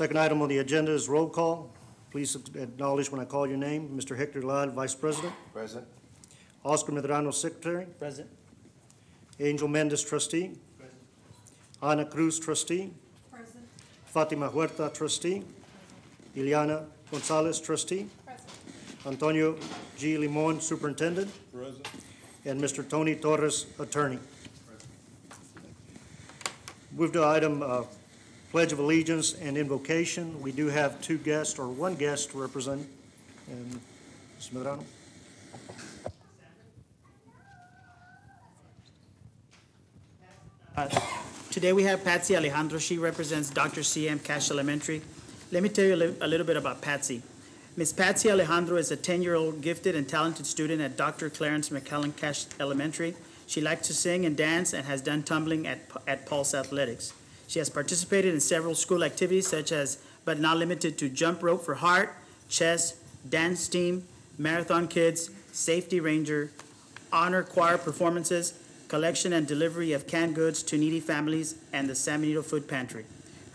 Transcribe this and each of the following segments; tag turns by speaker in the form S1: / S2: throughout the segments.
S1: Second item on the agenda is roll call. Please acknowledge when I call your name. Mr. Hector Leal, Vice President.
S2: Present.
S1: Oscar Medrano, Secretary.
S3: Present.
S1: Angel Mendez, Trustee. Ana Cruz, Trustee. Fatima Huerta, Trustee. Ileana Gonzalez, Trustee. Antonio G. Limon, Superintendent. And Mr. Tony Torres, Attorney. Move to item uh, Pledge of Allegiance and Invocation. We do have two guests, or one guest to represent. And Ms. Medrano?
S3: Uh, today we have Patsy Alejandro. She represents Dr. CM Cash Elementary. Let me tell you a li- a little bit about Patsy. Miss Patsy Alejandro is a 10-year-old gifted and talented student at Dr. Clarence McCallum Cash Elementary. She likes to sing and dance and has done tumbling at, at Pulse Athletics. She has participated in several school activities such as, but not limited to jump rope for heart, chess, dance team, marathon kids, safety ranger, honor choir performances, collection and delivery of canned goods to needy families, and the San Benito Food Pantry.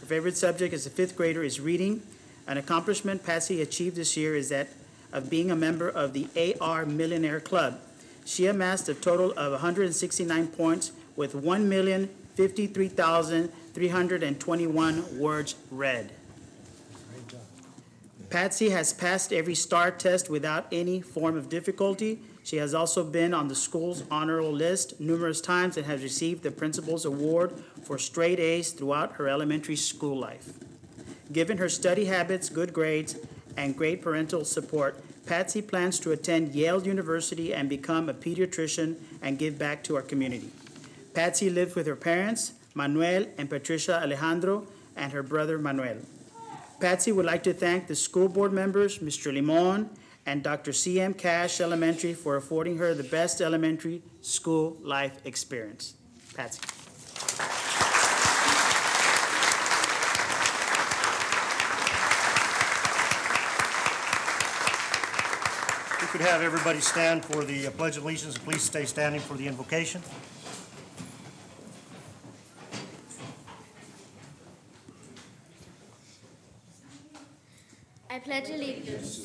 S3: Her favorite subject as a fifth grader is reading. An accomplishment Patsy achieved this year is that of being a member of the AR Millionaire Club. She amassed a total of 169 points with 1,053,321 words read. Patsy has passed every STAR test without any form of difficulty. She has also been on the school's honor roll list numerous times and has received the Principal's Award for straight A's throughout her elementary school life. Given her study habits, good grades, and great parental support, Patsy plans to attend Yale University and become a pediatrician and give back to our community. Patsy lives with her parents, Manuel and Patricia Alejandro, and her brother Manuel. Patsy would like to thank the school board members, Mr. Limon, and Dr. C.M. Cash Elementary for affording her the best elementary school life experience. Patsy.
S1: We could have everybody stand for the Pledge of Allegiance, and please stay standing for the invocation.
S4: I pledge allegiance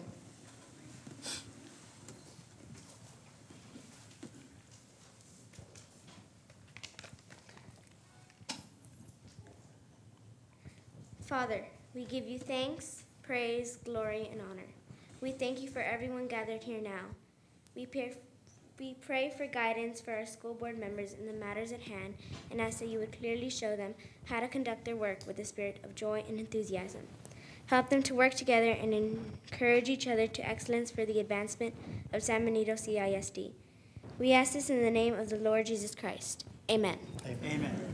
S4: We give you thanks, praise, glory, and honor. We thank you for everyone gathered here now. We pray, we pray for guidance for our school board members in the matters at hand and ask that you would clearly show them how to conduct their work with a spirit of joy and enthusiasm. Help them to work together and encourage each other to excellence for the advancement of San Benito CISD. We ask this in the name of the Lord Jesus Christ. Amen.
S3: Amen.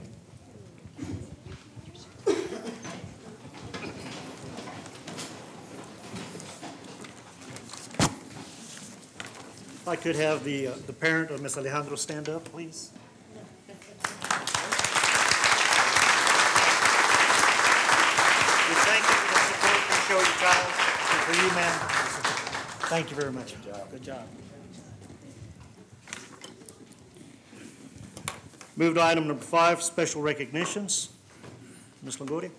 S1: If I could have the, uh, the parent of Ms. Alejandro stand up, please. We thank you for the support you show your child, and for you, ma'am. Thank you very much.
S3: Good job. Good job.
S1: Move to item number five, special recognitions. Ms. Longoria?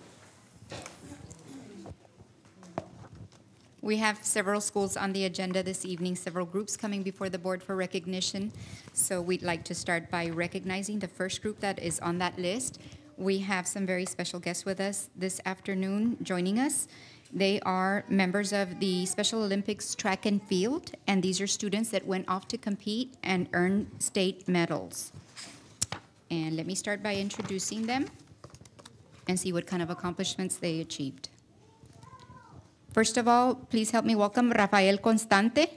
S5: We have several schools on the agenda this evening, several groups coming before the board for recognition. So we'd like to start by recognizing the first group that is on that list. We have some very special guests with us this afternoon joining us. They are members of the Special Olympics track and field, and these are students that went off to compete and earn state medals. And let me start by introducing them and see what kind of accomplishments they achieved. First of all, please help me welcome Rafael Constante.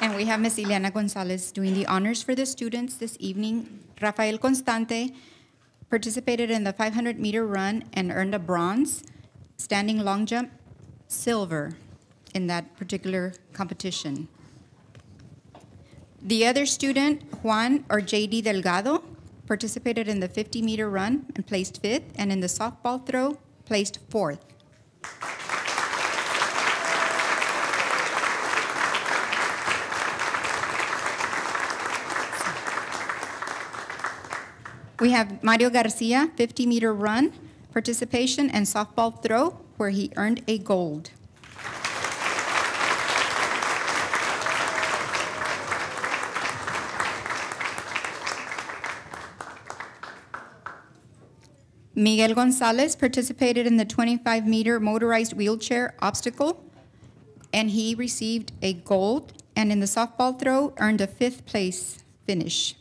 S5: And we have Ms. Ileana Gonzalez doing the honors for the students this evening. Rafael Constante participated in the 500 meter run and earned a bronze. standing long jump, silver in that particular competition. The other student, Juan or JD Delgado, participated in the 50 meter run and placed fifth, and in the softball throw, placed fourth. We have Mario Garcia, 50 meter run, participation, and softball throw, where he earned a gold. Miguel Gonzalez participated in the 25 meter motorized wheelchair obstacle, and he received a gold, and in the softball throw, earned a fifth place finish.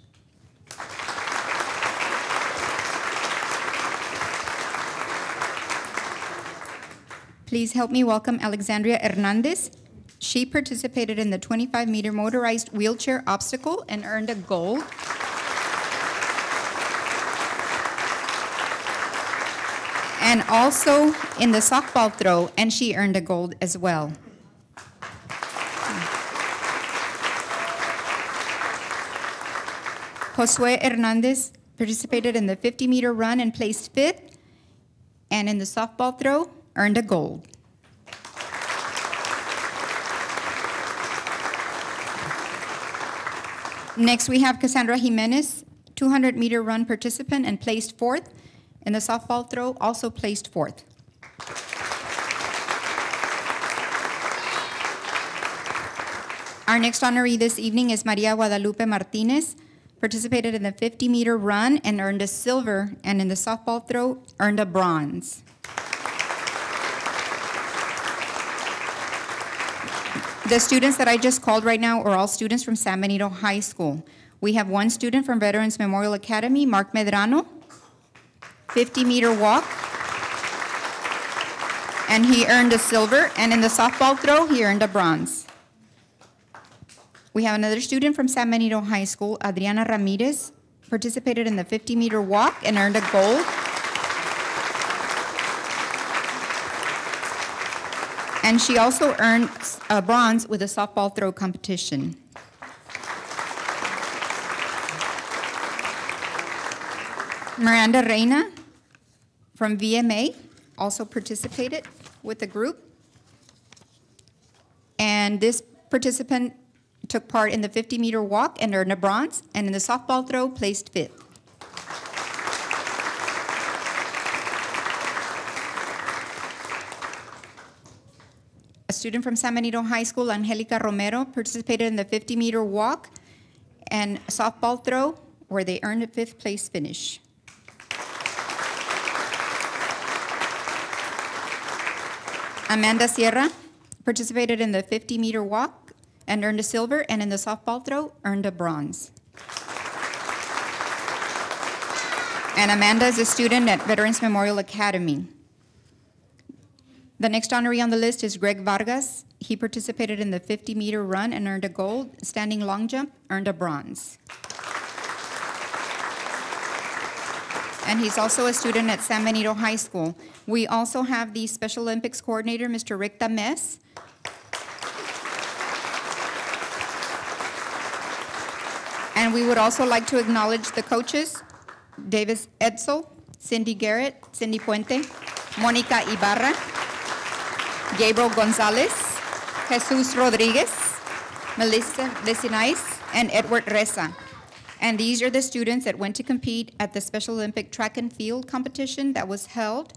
S5: Please help me welcome Alexandria Hernandez. She participated in the 25 meter motorized wheelchair obstacle and earned a gold. And also in the softball throw, and she earned a gold as well. Josue Hernandez participated in the 50 meter run and placed fifth, and in the softball throw, earned a gold. Next, we have Cassandra Jimenez, 200 meter run participant and placed fourth. In the softball throw, also placed fourth. Our next honoree this evening is Maria Guadalupe Martinez. Participated in the 50 meter run and earned a silver, and in the softball throw, earned a bronze. The students that I just called right now are all students from San Benito High School. We have one student from Veterans Memorial Academy, Mark Medrano, 50 meter walk, and he earned a silver, and in the softball throw, he earned a bronze. We have another student from San Benito High School, Adriana Ramirez, participated in the 50 meter walk and earned a gold. And she also earned a bronze with a softball throw competition. Miranda Reina from VMA also participated with the group. And this participant took part in the 50 meter walk and earned a bronze, and in the softball throw, placed fifth. A student from San Benito High School, Angelica Romero, participated in the 50 meter walk and softball throw, where they earned a fifth place finish. Amanda Sierra participated in the 50 meter walk and earned a silver, and in the softball throw, earned a bronze. And Amanda is a student at Veterans Memorial Academy. The next honoree on the list is Greg Vargas. He participated in the 50 meter run and earned a gold. Standing long jump, earned a bronze. And he's also a student at San Benito High School. We also have the Special Olympics coordinator, Mr. Rick Dames. And we would also like to acknowledge the coaches, Davis Edsel, Cindy Garrett, Cindy Puente, Monica Ibarra, Gabriel Gonzalez, Jesus Rodriguez, Melissa Desinais, and Edward Reza. And these are the students that went to compete at the Special Olympic Track and Field competition that was held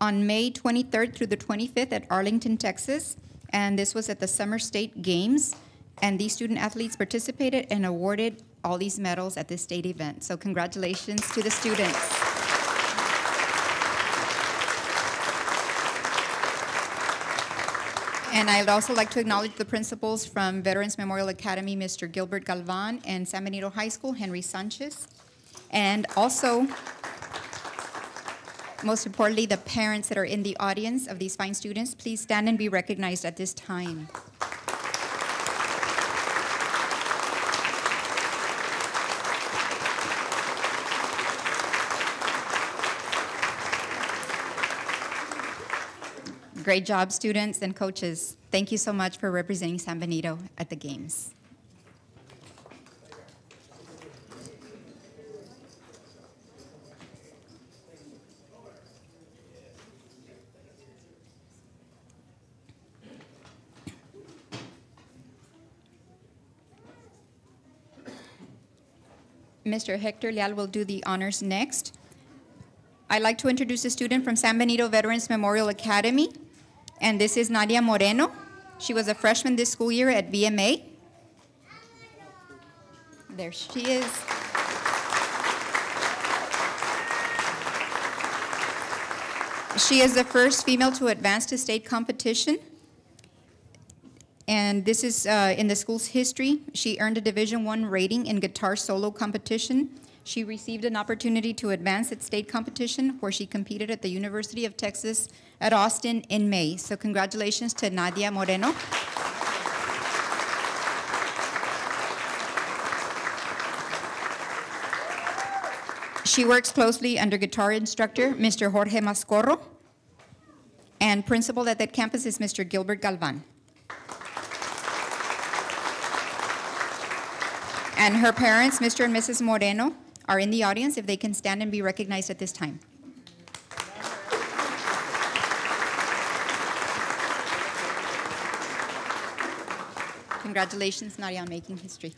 S5: on May 23rd through the 25th at Arlington, Texas. And this was at the Summer State Games. And these student athletes participated and awarded all these medals at this state event. So congratulations to the students. And I'd also like to acknowledge the principals from Veterans Memorial Academy, Mr. Gilbert Galvan, and San Benito High School, Henry Sanchez. And also, most importantly, the parents that are in the audience of these fine students, please stand and be recognized at this time. Great job, students and coaches. Thank you so much for representing San Benito at the games. Mr. Hector Leal will do the honors next. I'd like to introduce a student from San Benito Veterans Memorial Academy, and this is Nadia Moreno. She was a freshman this school year at VMA. There she is. She is the first female to advance to state competition. And this is uh, in the school's history. She earned a Division One rating in guitar solo competition. She received an opportunity to advance at state competition, where she competed at the University of Texas at Austin in May. So congratulations to Nadia Moreno. She works closely under guitar instructor Mr. Jorge Mascorro, and principal at that campus is Mr. Gilbert Galvan. And her parents, Mr. and Mrs. Moreno, are in the audience if they can stand and be recognized at this time. Congratulations, Nadia, on making history.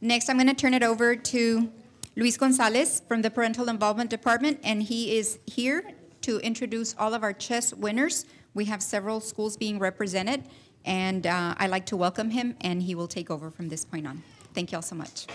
S5: Next, I'm going to turn it over to Luis Gonzalez from the Parental Involvement Department, and he is here to introduce all of our chess winners. We have several schools being represented, and uh, I'd like to welcome him, and he will take over from this point on. Thank you all so much.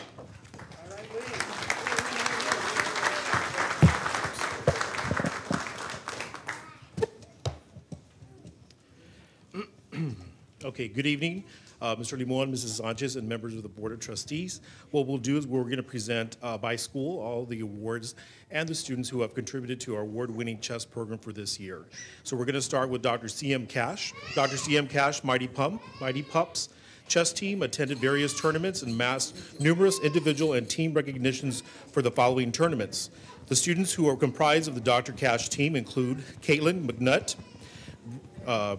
S2: Okay, good evening, uh, Mr. Limon, Mrs. Sanchez, and members of the Board of Trustees. What we'll do is we're going to present uh, by school all the awards and the students who have contributed to our award-winning chess program for this year. So we're going to start with Dr. C.M. Cash. Dr. C.M. Cash, Mighty Pump, Mighty Pups chess team attended various tournaments and amassed numerous individual and team recognitions for the following tournaments. The students who are comprised of the Dr. Cash team include Caitlin McNutt, uh,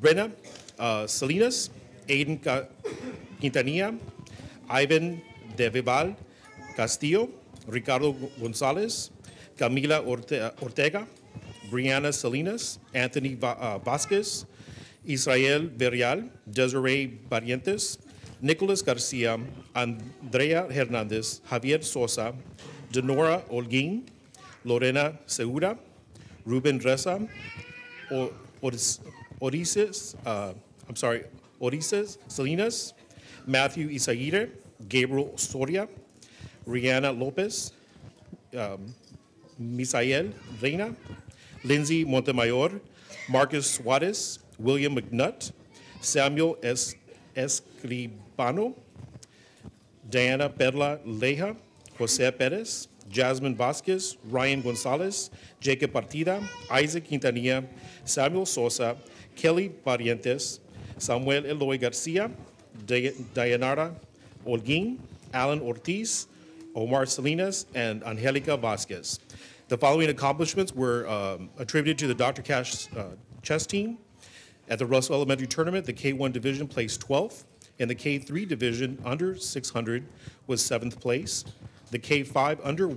S2: Brenna uh, Salinas, Aiden Quintanilla, Ivan De Vival Castillo, Ricardo Gonzalez, Camila Ortega, Brianna Salinas, Anthony uh, Vasquez, Israel Verial, Desiree Barrientos, Nicolas Garcia, Andrea Hernandez, Javier Sosa, Denora Olguin, Lorena Segura, Ruben Reza, O- Oris- Orices, uh, I'm sorry, Orices Salinas, Matthew Isaguirre, Gabriel Soria, Rihanna Lopez, um, Misael Reina, Lindsay Montemayor, Marcus Suarez, William McNutt, Samuel es- Escribano, Diana Perla Leja, Jose Perez, Jasmine Vasquez, Ryan Gonzalez, Jacob Partida, Isaac Quintanilla, Samuel Sosa, Kelly Barrientos, Samuel Eloy Garcia, Dayanara Olguin, Alan Ortiz, Omar Salinas, and Angelica Vasquez. The following accomplishments were um, attributed to the Dr. Cash uh, chess team. At the Russell Elementary Tournament, the K1 division placed 12th, and the K3 division under 600 was 7th place. The K5 under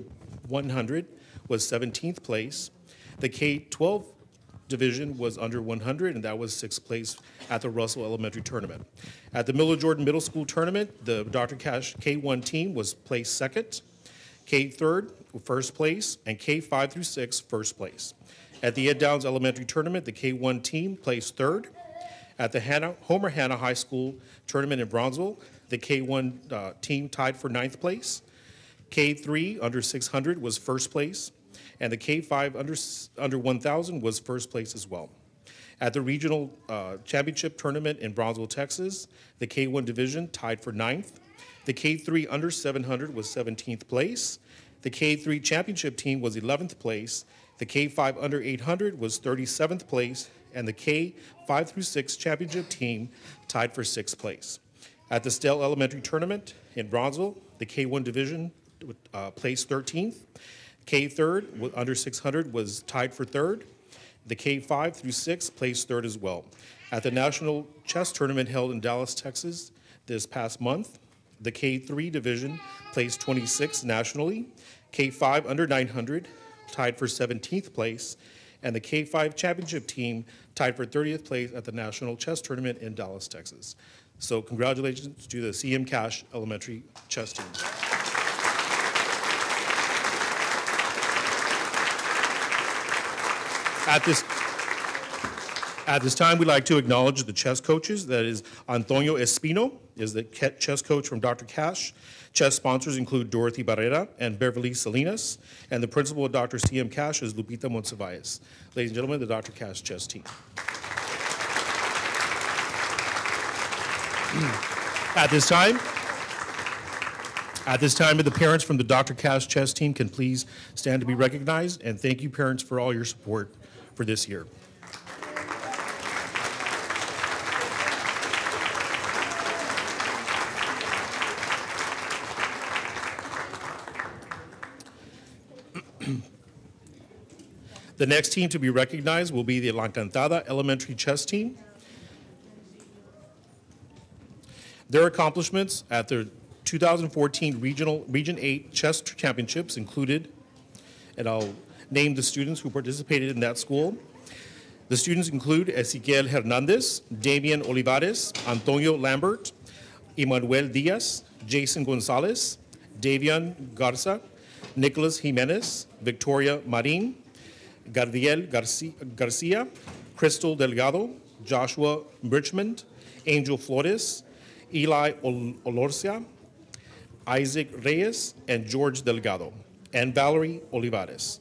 S2: 100 was 17th place. The K12 division was under 100, and that was sixth place at the Russell Elementary Tournament. At the Miller Jordan Middle School Tournament, the Dr. Cash K1 team was placed second, K third, first place, and K five through 6, first place. At the Ed Downs Elementary Tournament, the K1 team placed third. At the Hannah, Homer Hanna High School Tournament in Brownsville, the K1 uh, team tied for ninth place. K3 under 600 was first place, and the K5 under, under 1,000 was first place as well. At the regional uh, championship tournament in Brownsville, Texas, the K1 division tied for ninth. The K3 under 700 was 17th place. The K3 championship team was 11th place. The K5 under 800 was 37th place, and the K5 through 6 championship team tied for sixth place. At the Stell Elementary Tournament in Brownsville, the K1 division uh, placed 13th. K third, under 600, was tied for third. The K-5 through 6 placed third as well. At the National Chess Tournament held in Dallas, Texas this past month, the K-3 division placed 26th nationally, K-5 under 900 tied for 17th place, and the K-5 championship team tied for 30th place at the National Chess Tournament in Dallas, Texas. So congratulations to the CM Cash Elementary chess team. At this, at this time, we'd like to acknowledge the chess coaches. That is Antonio Espino is the chess coach from Dr. Cash. Chess sponsors include Dorothy Barrera and Beverly Salinas. And the principal of Dr. CM Cash is Lupita Monsivais. Ladies and gentlemen, the Dr. Cash chess team. At this time, at this time, the parents from the Dr. Cash chess team can please stand to be recognized, and thank you, parents, for all your support for this year. The next team to be recognized will be the La Encantada Elementary Chess Team. Their accomplishments at the 2014 Regional Region 8 Chess Championships included, and I'll name the students who participated in that school. The students include Ezequiel Hernandez, Damian Olivares, Antonio Lambert, Emmanuel Diaz, Jason Gonzalez, Davian Garza, Nicholas Jimenez, Victoria Marin, Gardiel Garcia, Crystal Delgado, Joshua Richmond, Angel Flores, Eli Ol- Olorcia, Isaac Reyes, and George Delgado, and Valerie Olivares.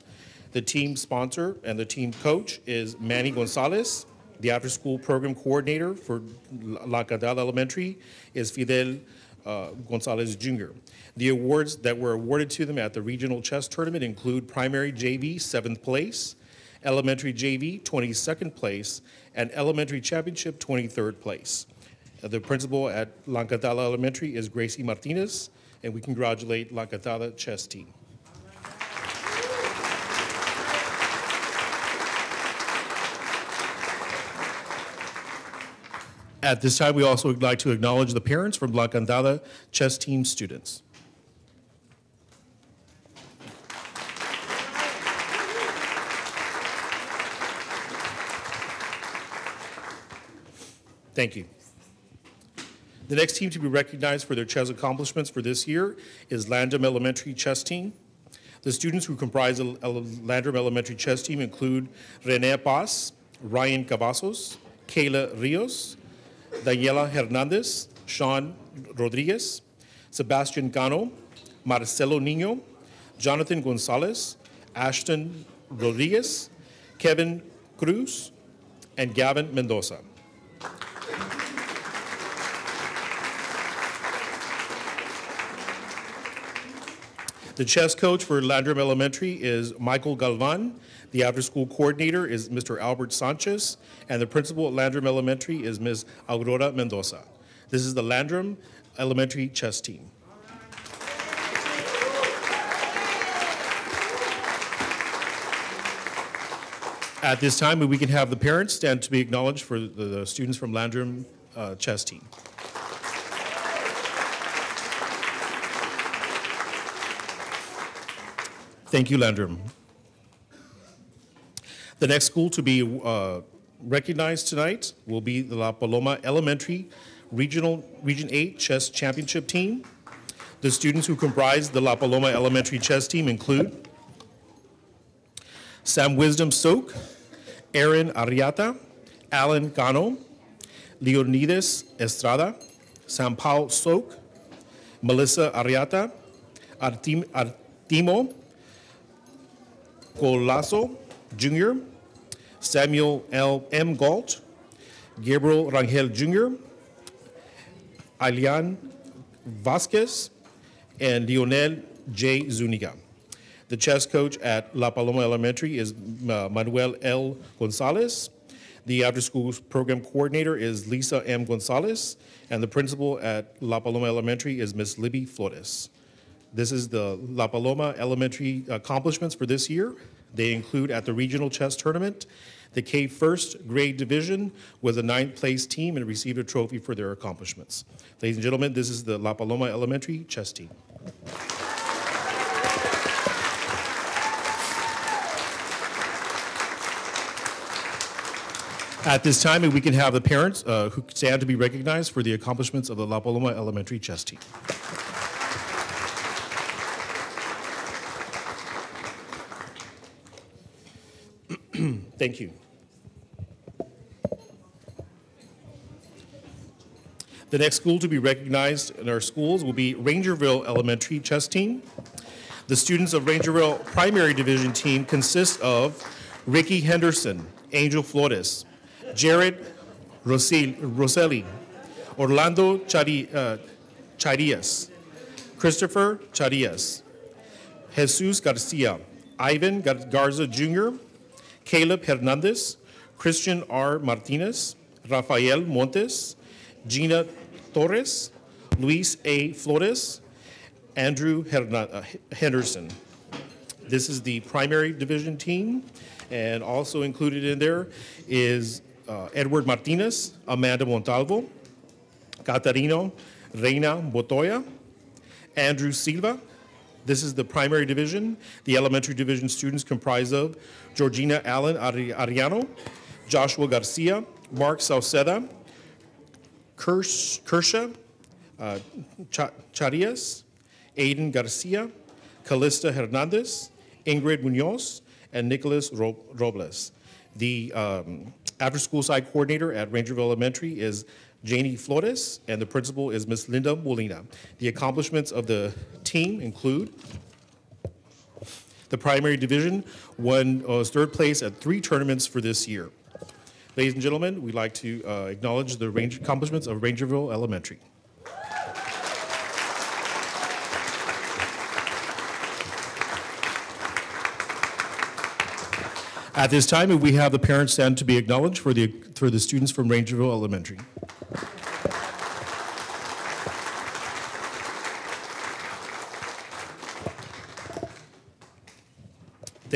S2: The team sponsor and the team coach is Manny Gonzalez. The after-school program coordinator for La Encantada Elementary is Fidel uh, Gonzalez Jr. The awards that were awarded to them at the regional chess tournament include primary JV, seventh place, elementary JV, 22nd place, and elementary championship, 23rd place. Uh, The principal at La Encantada Elementary is Gracie Martinez, and we congratulate La Encantada chess team. At this time, we also would like to acknowledge the parents from La Encantada chess team students. Thank you. The next team to be recognized for their chess accomplishments for this year is Landrum Elementary Chess Team. The students who comprise the Landrum Elementary Chess Team include Rene Paz, Ryan Cavazos, Kayla Rios, Daniela Hernandez, Sean Rodriguez, Sebastian Cano, Marcelo Nino, Jonathan Gonzalez, Ashton Rodriguez, Kevin Cruz, and Gavin Mendoza. The chess coach for Landrum Elementary is Michael Galvan. The after-school coordinator is Mr. Albert Sanchez, and the principal at Landrum Elementary is Ms. Aurora Mendoza. This is the Landrum Elementary chess team. At this time, we can have the parents stand to be acknowledged for the, the students from Landrum uh, chess team. Thank you, Landrum. The next school to be uh, recognized tonight will be the La Paloma Elementary Regional Region 8 Chess Championship Team. The students who comprise the La Paloma Elementary Chess Team include Sam Wisdom Soak, Aaron Arriata, Alan Cano, Leonidas Estrada, Sam Paul Soak, Melissa Arriata, Artim- Artimo Colasso Jr., Samuel L. M. Galt, Gabriel Rangel Jr., Alian Vasquez, and Lionel J. Zuniga. The chess coach at La Paloma Elementary is uh, Manuel L. Gonzalez. The after-school program coordinator is Lisa M. Gonzalez, and the principal at La Paloma Elementary is Miss Libby Flores. This is the La Paloma Elementary accomplishments for this year. They include at the regional chess tournament, the K first grade division was a ninth place team and received a trophy for their accomplishments. Ladies and gentlemen, this is the La Paloma Elementary chess team. At this time, we can have the parents uh, who stand to be recognized for the accomplishments of the La Paloma Elementary chess team. Thank you. The next school to be recognized in our schools will be Rangerville Elementary Chess Team. The students of Rangerville Primary Division Team consist of Ricky Henderson, Angel Flores, Jared Roselli, Orlando uh, Charias, Christopher Charias, Jesus Garcia, Ivan Garza Jr., Caleb Hernandez, Christian R. Martinez, Rafael Montes, Gina Torres, Luis A. Flores, Andrew uh, Henderson. This is the primary division team, and also included in there is uh, Edward Martinez, Amanda Montalvo, Catarino Reina Botoya, Andrew Silva. This is the primary division. The elementary division students comprise of Georgina Allen Ari- Ariano, Joshua Garcia, Mark Sauceda, Kirsch- Kersha uh, Cha- Charias, Aiden Garcia, Callista Hernandez, Ingrid Munoz, and Nicholas Ro- Robles. The um, after-school side coordinator at Rangerville Elementary is Janie Flores, and the principal is Miss Linda Molina. The accomplishments of the team include the primary division won uh, third place at three tournaments for this year. Ladies and gentlemen, we'd like to uh, acknowledge the range accomplishments of Rangerville Elementary. At this time, we have the parents stand to be acknowledged for the, for the students from Rangerville Elementary.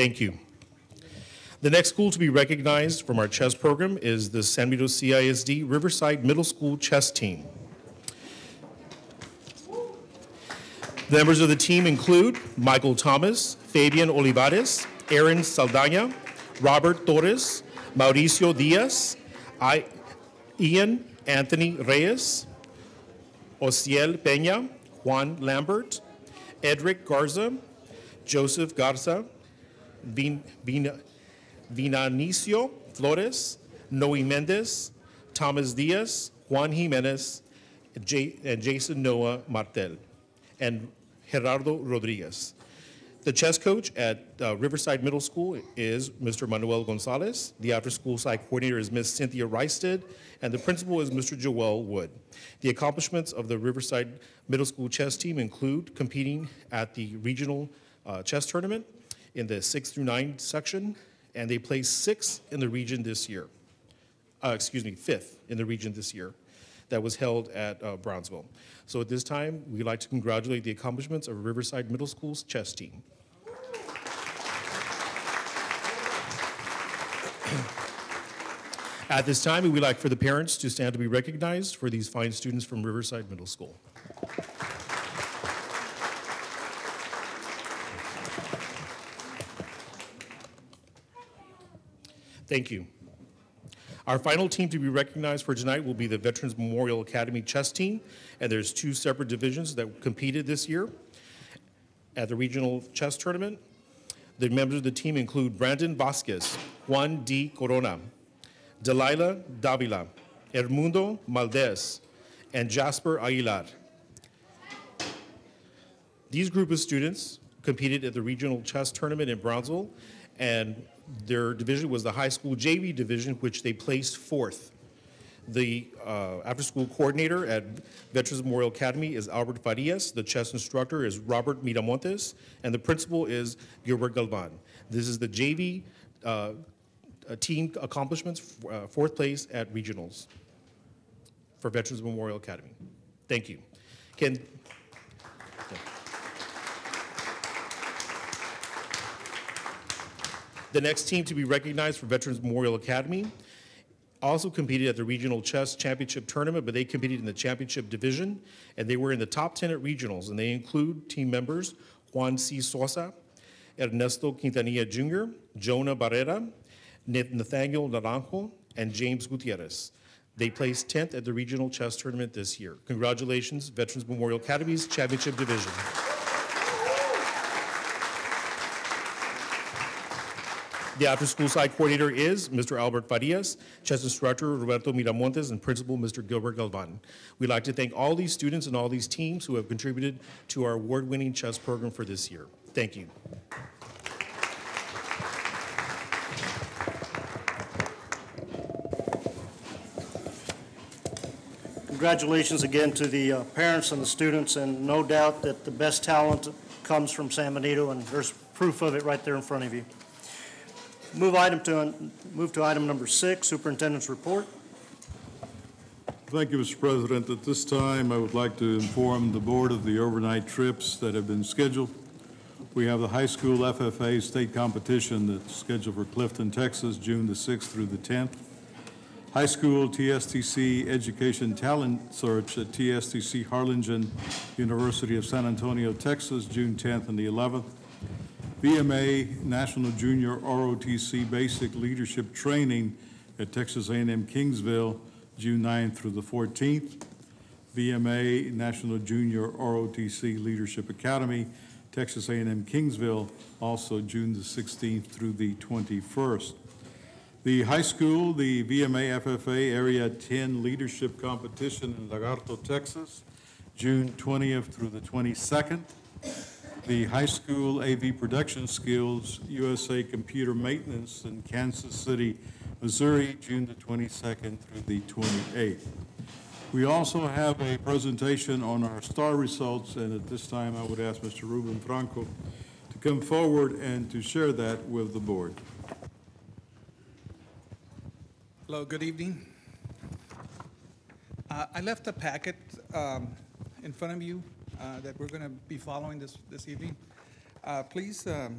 S2: Thank you. The next school to be recognized from our chess program is the San Benito CISD Riverside Middle School Chess Team. The members of the team include Michael Thomas, Fabian Olivares, Aaron Saldana, Robert Torres, Mauricio Diaz, I, Ian Anthony Reyes, Ociel Peña, Juan Lambert, Edric Garza, Joseph Garza, Vin, Vin, Flores, Noe Mendez, Thomas Diaz, Juan Jimenez, J, and Jason Noah Martel, and Gerardo Rodriguez. The chess coach at uh, Riverside Middle School is Mr. Manuel Gonzalez. The after-school side coordinator is Ms. Cynthia Reisted, and the principal is Mr. Joel Wood. The accomplishments of the Riverside Middle School chess team include competing at the regional uh, chess tournament in the six through nine section, and they placed sixth in the region this year. Uh, excuse me, fifth in the region this year that was held at uh, Brownsville. So at this time, we'd like to congratulate the accomplishments of Riverside Middle School's chess team. At this time, we'd like for the parents to stand to be recognized for these fine students from Riverside Middle School. Thank you. Our final team to be recognized for tonight will be the Veterans Memorial Academy chess team, and there's two separate divisions that competed this year at the regional chess tournament. The members of the team include Brandon Vasquez, Juan D. Corona, Delilah Davila, Edmundo Maldez, and Jasper Aguilar. These group of students competed at the regional chess tournament in Brownsville, and their division was the high school JV division, which they placed fourth. The uh, after-school coordinator at Veterans Memorial Academy is Albert Farias. The chess instructor is Robert Miramontes, and the principal is Gilbert Galvan. This is the JV uh, uh, team accomplishments, uh, fourth place at regionals for Veterans Memorial Academy. Thank you. Can, The next team to be recognized for Veterans Memorial Academy also competed at the Regional Chess Championship Tournament, but they competed in the championship division, and they were in the top 10 at regionals, and they include team members Juan C. Sosa, Ernesto Quintanilla Jr., Jonah Barrera, Nathaniel Naranjo, and James Gutierrez. They placed 10th at the Regional Chess Tournament this year. Congratulations, Veterans Memorial Academy's Championship Division. The after-school side coordinator is Mr. Albert Farias, chess instructor Roberto Miramontes, and principal Mr. Gilbert Galvan. We'd like to thank all these students and all these teams who have contributed to our award-winning chess program for this year. Thank you.
S1: Congratulations again to the uh, parents and the students, and no doubt that the best talent comes from San Benito, and there's proof of it right there in front of you. Move item to, move to item number six, Superintendent's Report.
S6: Thank you, Mr. President. At this time, I would like to inform the board of the overnight trips that have been scheduled. We have the high school FFA state competition that's scheduled for Clifton, Texas, June the 6th through the 10th. High school TSTC Education Talent Search at TSTC Harlingen, University of San Antonio, Texas, June 10th and the 11th. VMA National Junior ROTC Basic Leadership Training at Texas A&M Kingsville, June 9th through the 14th. VMA National Junior ROTC Leadership Academy, Texas A&M Kingsville, also June the 16th through the 21st. The high school, the VMA FFA Area 10 Leadership Competition in Lagarto, Texas, June 20th through the 22nd. The high school AV Production Skills USA Computer Maintenance in Kansas City, Missouri, June the 22nd through the 28th. We also have a presentation on our star results, and at this time, I would ask Mr. Ruben Franco to come forward and to share that with the board.
S7: Hello, good evening. Uh, I left a packet um, in front of you uh, that we're going to be following this, this evening. Uh, Please, um,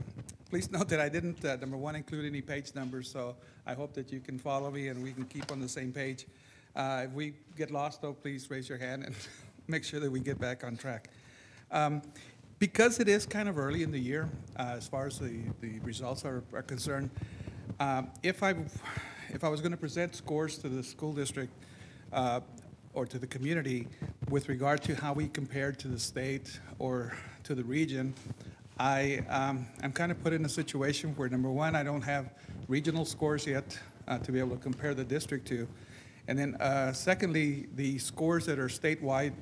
S7: please note that I didn't, uh, number one, include any page numbers, so I hope that you can follow me and we can keep on the same page. Uh, If we get lost, though, please raise your hand and make sure that we get back on track. Um, Because it is kind of early in the year, uh, as far as the, the results are, are concerned, if I, if I was going to present scores to the school district uh, or to the community with regard to how we compare to the state or to the region, I, um, I'm kind of put in a situation where, number one, I don't have regional scores yet uh, to be able to compare the district to. And then uh, secondly, the scores that are statewide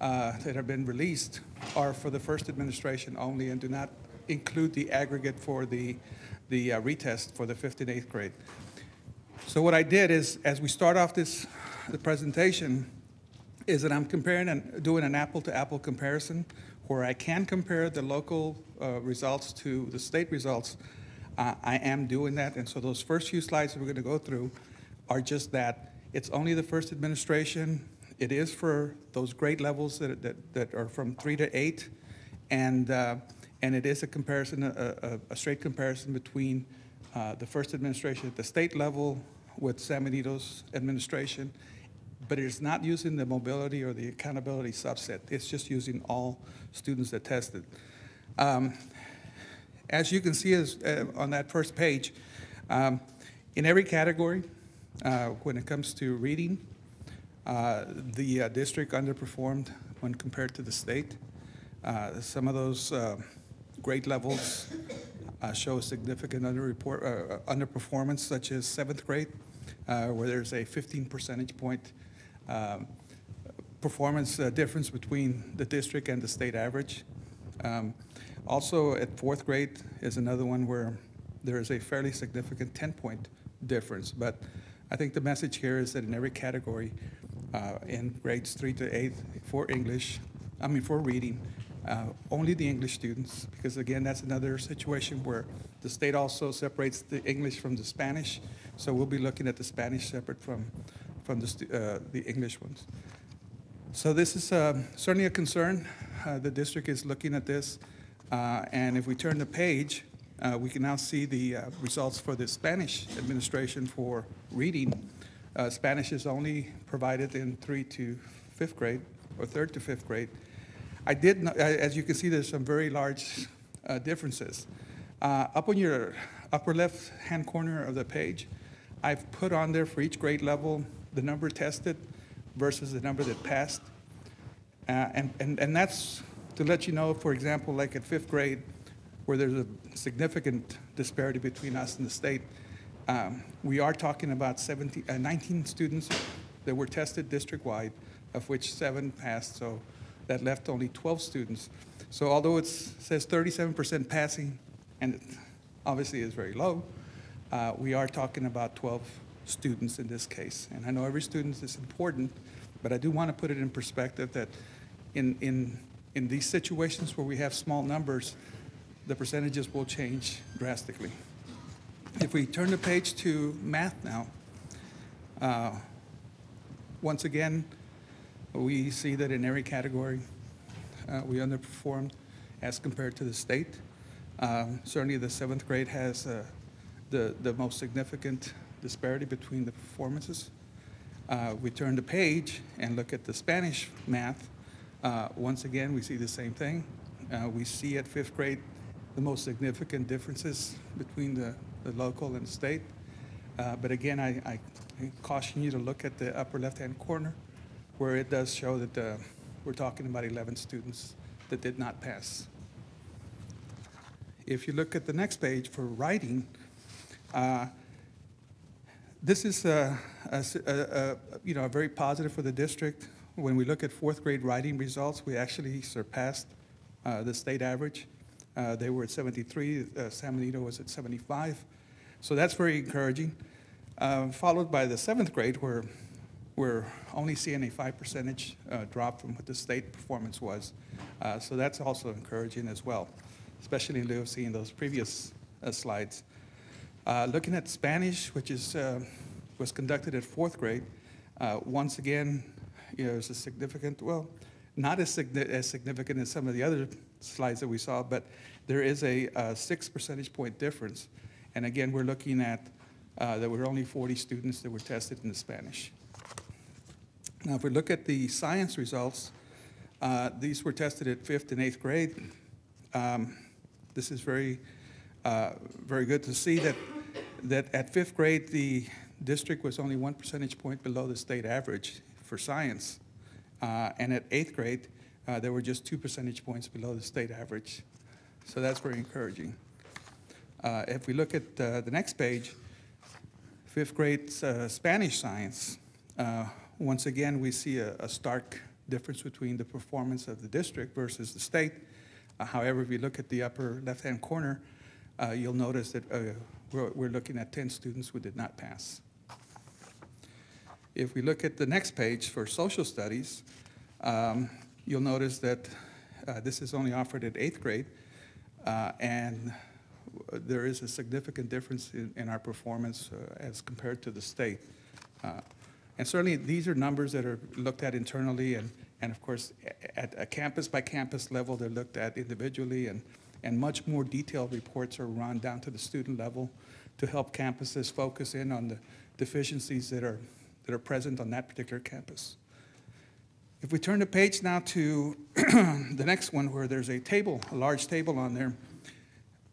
S7: uh, that have been released are for the first administration only and do not include the aggregate for the, the uh, retest for the fifth and eighth grade. So what I did is, as we start off this the presentation, is that I'm comparing and doing an apple-to-apple comparison where I can compare the local uh, results to the state results. Uh, I am doing that, and so those first few slides that we're going to go through are just that. It's only the first administration. It is for those grade levels that, that, that are from three to eight, and uh, and it is a comparison, a, a, a straight comparison between uh, the first administration at the state level with San Benito's administration, but it's not using the mobility or the accountability subset. It's just using all students that tested. Um, as you can see as, uh, on that first page, um, in every category, uh, when it comes to reading, uh, the uh, district underperformed when compared to the state. Uh, some of those uh, grade levels show significant underperformance, such as seventh grade, where there's a 15 percentage point um, performance uh, difference between the district and the state average. Um, also, at fourth grade is another one where there is a fairly significant 10-point difference. But I think the message here is that in every category, uh, in grades three to eight for English, I mean for reading, uh, only the English students, because again, that's another situation where the state also separates the English from the Spanish. So we'll be looking at the Spanish separate from, from the, uh, the English ones. So this is uh, certainly a concern. Uh, The district is looking at this, and if we turn the page, we can now see the results for the Spanish administration for reading. Spanish is only provided in three to fifth grade, or third to fifth grade. I did, no- a- as you can see, there's some very large uh, differences. Uh, Up on your upper left-hand corner of the page, I've put on there for each grade level, the number tested versus the number that passed. Uh, And, and, and that's to let you know, for example, like at fifth grade, where there's a significant disparity between us and the state, um, we are talking about 17, uh, 19 students that were tested district-wide, of which seven passed, so that left only 12 students. So although it says 37% passing, and it obviously is very low, uh, we are talking about 12 students in this case. And I know every student is important, but I do want to put it in perspective that in, in, in these situations where we have small numbers, the percentages will change drastically. If we turn the page to math now, uh, once again, we see that in every category, uh, we underperformed as compared to the state. Um, Certainly, the seventh grade has uh, the, the most significant disparity between the performances. Uh, We turn the page and look at the Spanish math. Uh, Once again, we see the same thing. Uh, We see at fifth grade the most significant differences between the, the local and the state. Uh, But again, I, I caution you to look at the upper left-hand corner, where it does show that uh, we're talking about 11 students that did not pass. If you look at the next page for writing, uh, this is, a a- a- you know, very positive for the district. When we look at fourth grade writing results, we actually surpassed uh, the state average. Uh, They were at 73, uh, San Benito was at 75. So that's very encouraging. Uh, Followed by the seventh grade, where we're only seeing a 5 percentage uh, drop from what the state performance was. Uh, So that's also encouraging as well, especially in lieu of seeing those previous slides. Uh, Looking at Spanish, which is, uh, was conducted at fourth grade, uh, once again, you know, it's a significant, well, not as as significant as some of the other slides that we saw, but there is a uh, six percentage point difference. And again, we're looking at, uh, there were only 40 students that were tested in the Spanish. Now, if we look at the science results, uh, these were tested at fifth and eighth grade. Um, This is very, uh, very good to see that, that at fifth grade, the district was only one percentage point below the state average for science. Uh, And at eighth grade, uh, they were just two percentage points below the state average. So that's very encouraging. Uh, If we look at uh, the next page, fifth grade uh, Spanish science, uh, once again, we see a a stark difference between the performance of the district versus the state. However, if you look at the upper left-hand corner, you'll notice that we're we're looking at 10 students who did not pass. If we look at the next page for social studies, um, you'll notice that uh, this is only offered at eighth grade, uh, and there is a significant difference in, in our performance uh, as compared to the state. Uh, and certainly, these are numbers that are looked at internally, and, and of course, at a campus by campus level, they're looked at individually, and, and much more detailed reports are run down to the student level to help campuses focus in on the deficiencies that are, that are present on that particular campus. If we turn the page now to the next one, where there's a table, a large table on there,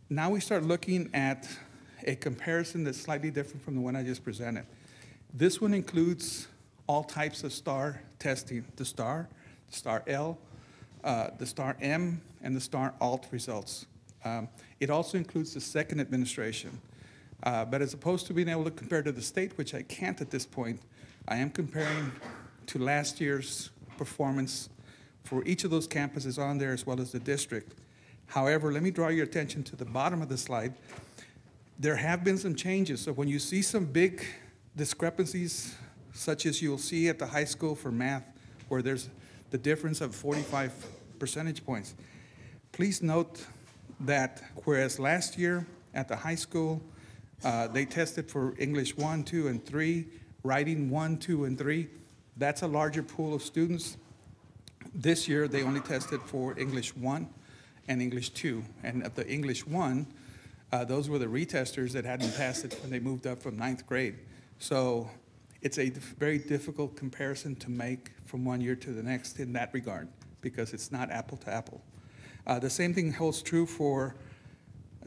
S7: now we start looking at a comparison that's slightly different from the one I just presented. This one includes all types of STAAR testing, the STAAR, the STAAR L, uh, the STAAR M, and the STAAR alt results. Um, It also includes the second administration. Uh, But as opposed to being able to compare to the state, which I can't at this point, I am comparing to last year's performance for each of those campuses on there as well as the district. However, let me draw your attention to the bottom of the slide. There have been some changes, so when you see some big discrepancies, such as you'll see at the high school for math, where there's the difference of 45 percentage points, please note that whereas last year at the high school, uh, they tested for English 1, 2, and 3, writing 1, 2, and 3, that's a larger pool of students. This year, they only tested for English 1 and English 2. And of the English 1, Uh, Those were the retesters that hadn't passed it when they moved up from ninth grade. So it's a dif- very difficult comparison to make from one year to the next in that regard, because it's not apple to apple. Uh, The same thing holds true for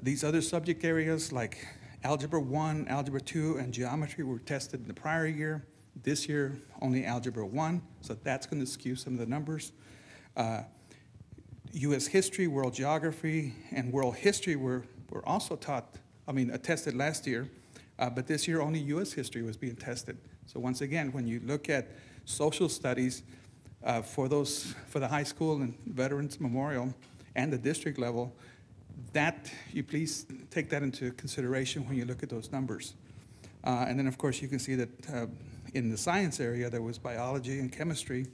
S7: these other subject areas like Algebra 1, Algebra 2, and Geometry were tested in the prior year. This year, only Algebra 1, so that's going to skew some of the numbers. Uh, U.S. history, world geography, and world history were, were also taught, I mean, uh, tested last year, uh, but this year only U.S. history was being tested. So once again, when you look at social studies uh, for those, for the high school and Veterans Memorial and the district level, that, you please take that into consideration when you look at those numbers. Uh, And then, of course, you can see that uh, in the science area, there was biology and chemistry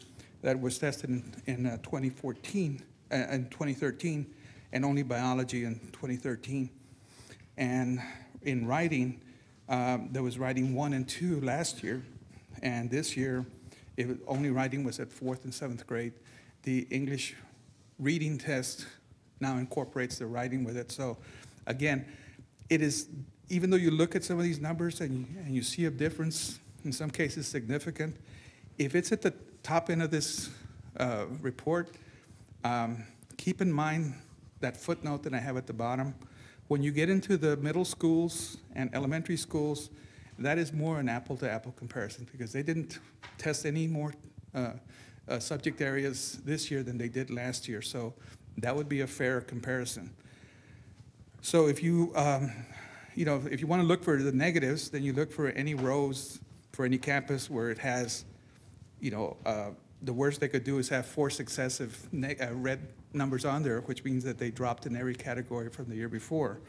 S7: that was tested in, in uh, 2014, uh, in 2013, and only biology in 2013. And in writing, um, there was writing one and two last year, and this year, it, only writing was at fourth and seventh grade. The English reading test now incorporates the writing with it. So again, it is, even though you look at some of these numbers and you, and you see a difference, in some cases significant, if it's at the top end of this uh, report, um, keep in mind that footnote that I have at the bottom. When you get into the middle schools and elementary schools, that is more an apple-to-apple comparison because they didn't test any more uh, uh, subject areas this year than they did last year. So that would be a fair comparison. So if you, um, you know, if you want to look for the negatives, then you look for any rows for any campus where it has, you know, uh, the worst they could do is have four successive uh, red numbers on there, which means that they dropped in every category from the year before.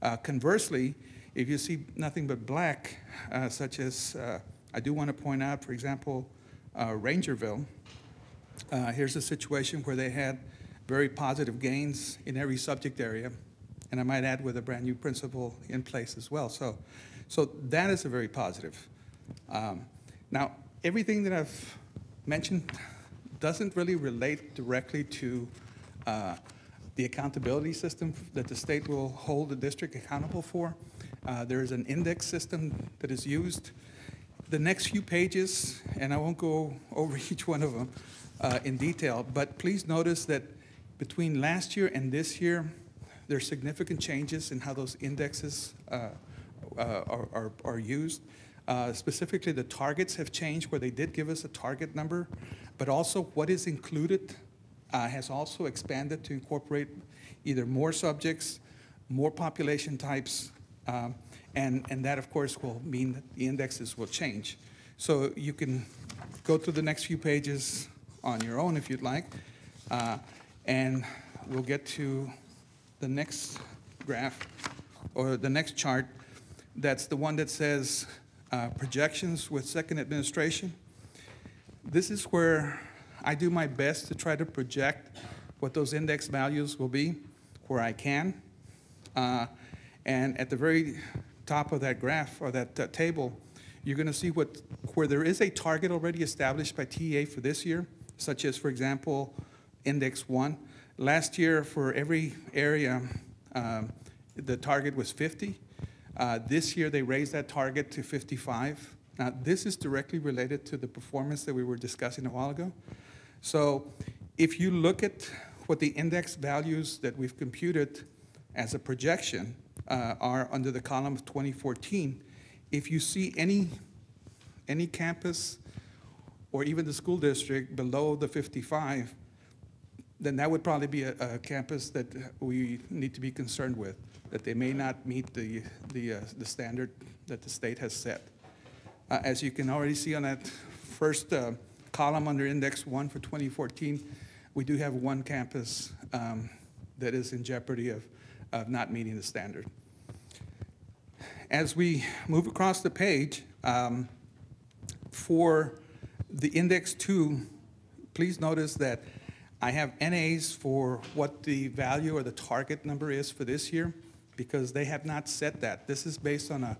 S7: Uh, Conversely, if you see nothing but black, uh, such as, uh, I do want to point out, for example, Rangerville, uh, here's a situation where they had very positive gains in every subject area, and I might add with a brand-new principal in place as well. So, so that is a very positive. Um, Now, everything that I've mentioned doesn't really relate directly to uh, the accountability system that the state will hold the district accountable for. Uh, There is an index system that is used. The next few pages, and I won't go over each one of them uh, in detail, but please notice that between last year and this year, there are significant changes in how those indexes uh, uh, are, are, are used. Uh, Specifically, the targets have changed where they did give us a target number, but also what is included uh, has also expanded to incorporate either more subjects, more population types, um, and, and that, of course, will mean that the indexes will change. So you can go through the next few pages on your own if you'd like, uh, and we'll get to the next graph, or the next chart. That's the one that says uh, projections with second administration. This is where I do my best to try to project what those index values will be, where I can. Uh, And at the very top of that graph, or that uh, table, you're going to see what, where there is a target already established by TEA for this year, such as, for example, Index 1. Last year, for every area, um, the target was 50. Uh, This year, they raised that target to 55. Now, this is directly related to the performance that we were discussing a while ago. So if you look at what the index values that we've computed as a projection uh, are under the column of 2014, if you see any, any campus or even the school district below the 55, then that would probably be a, a campus that we need to be concerned with, that they may not meet the, the, uh, the standard that the state has set. Uh, As you can already see on that first uh, column under Index 1 for 2014, we do have one campus um, that is in jeopardy of, of not meeting the standard. As we move across the page, um, for the Index 2, please notice that I have NAs for what the value or the target number is for this year, because they have not set that. This is based on a,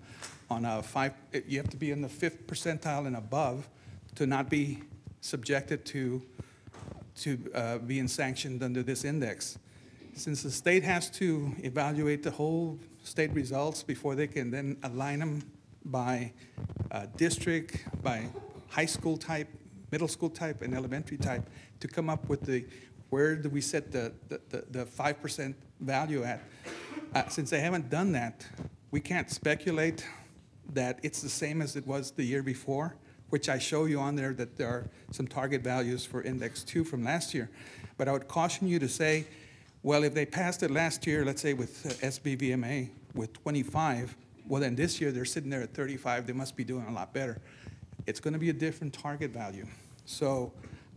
S7: on a five, you have to be in the fifth percentile and above to not be subjected to, to uh, being sanctioned under this index. Since the state has to evaluate the whole state results before they can then align them by uh, district, by high school type, middle school type, and elementary type to come up with the, where do we set the, the- the, the 5% value at? Uh, Since they haven't done that, we can't speculate that it's the same as it was the year before, which I show you on there that there are some target values for index two from last year. But I would caution you to say, well, if they passed it last year, let's say with uh, SBVMA with 25, well, then this year they're sitting there at 35, they must be doing a lot better. It's going to be a different target value. So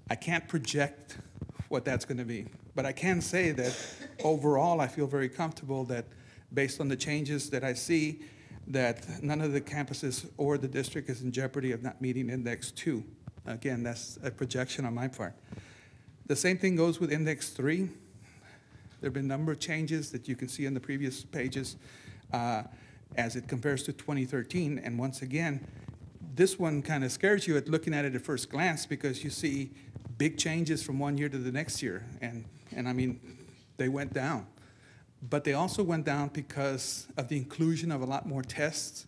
S7: I can't project what that's going to be. But I can say that overall, I feel very comfortable that based on the changes that I see, that none of the campuses or the district is in jeopardy of not meeting index two. Again, that's a projection on my part. The same thing goes with index three. There have been a number of changes that you can see on the previous pages uh, as it compares to 2013. And once again, this one kind of scares you at looking at it at first glance because you see big changes from one year to the next year. And, and I mean, they went down. But they also went down because of the inclusion of a lot more tests.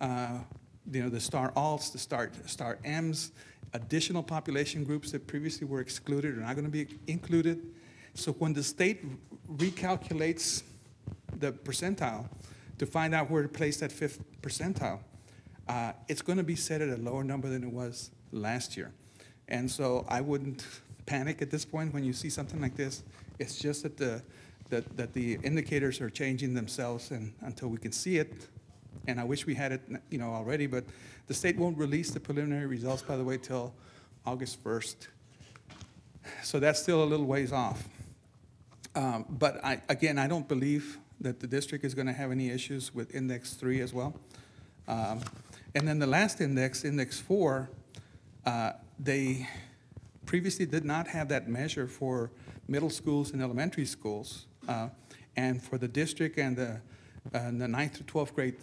S7: Uh, you know, the STAAR alts, the STAAR, STAAR Ms, additional population groups that previously were excluded are not going to be included. So when the state recalculates the percentile to find out where to place that fifth percentile, uh, it's going to be set at a lower number than it was last year. And so I wouldn't panic at this point when you see something like this. It's just that the, that, that the indicators are changing themselves and until we can see it, and I wish we had it, you know, already, but the state won't release the preliminary results, by the way, till August 1st. So that's still a little ways off. Um, But I, again, I don't believe that the district is going to have any issues with index three as well. Um, And then the last index, index four, uh, they previously did not have that measure for middle schools and elementary schools. Uh, And for the district and the, the ninth to 12th grade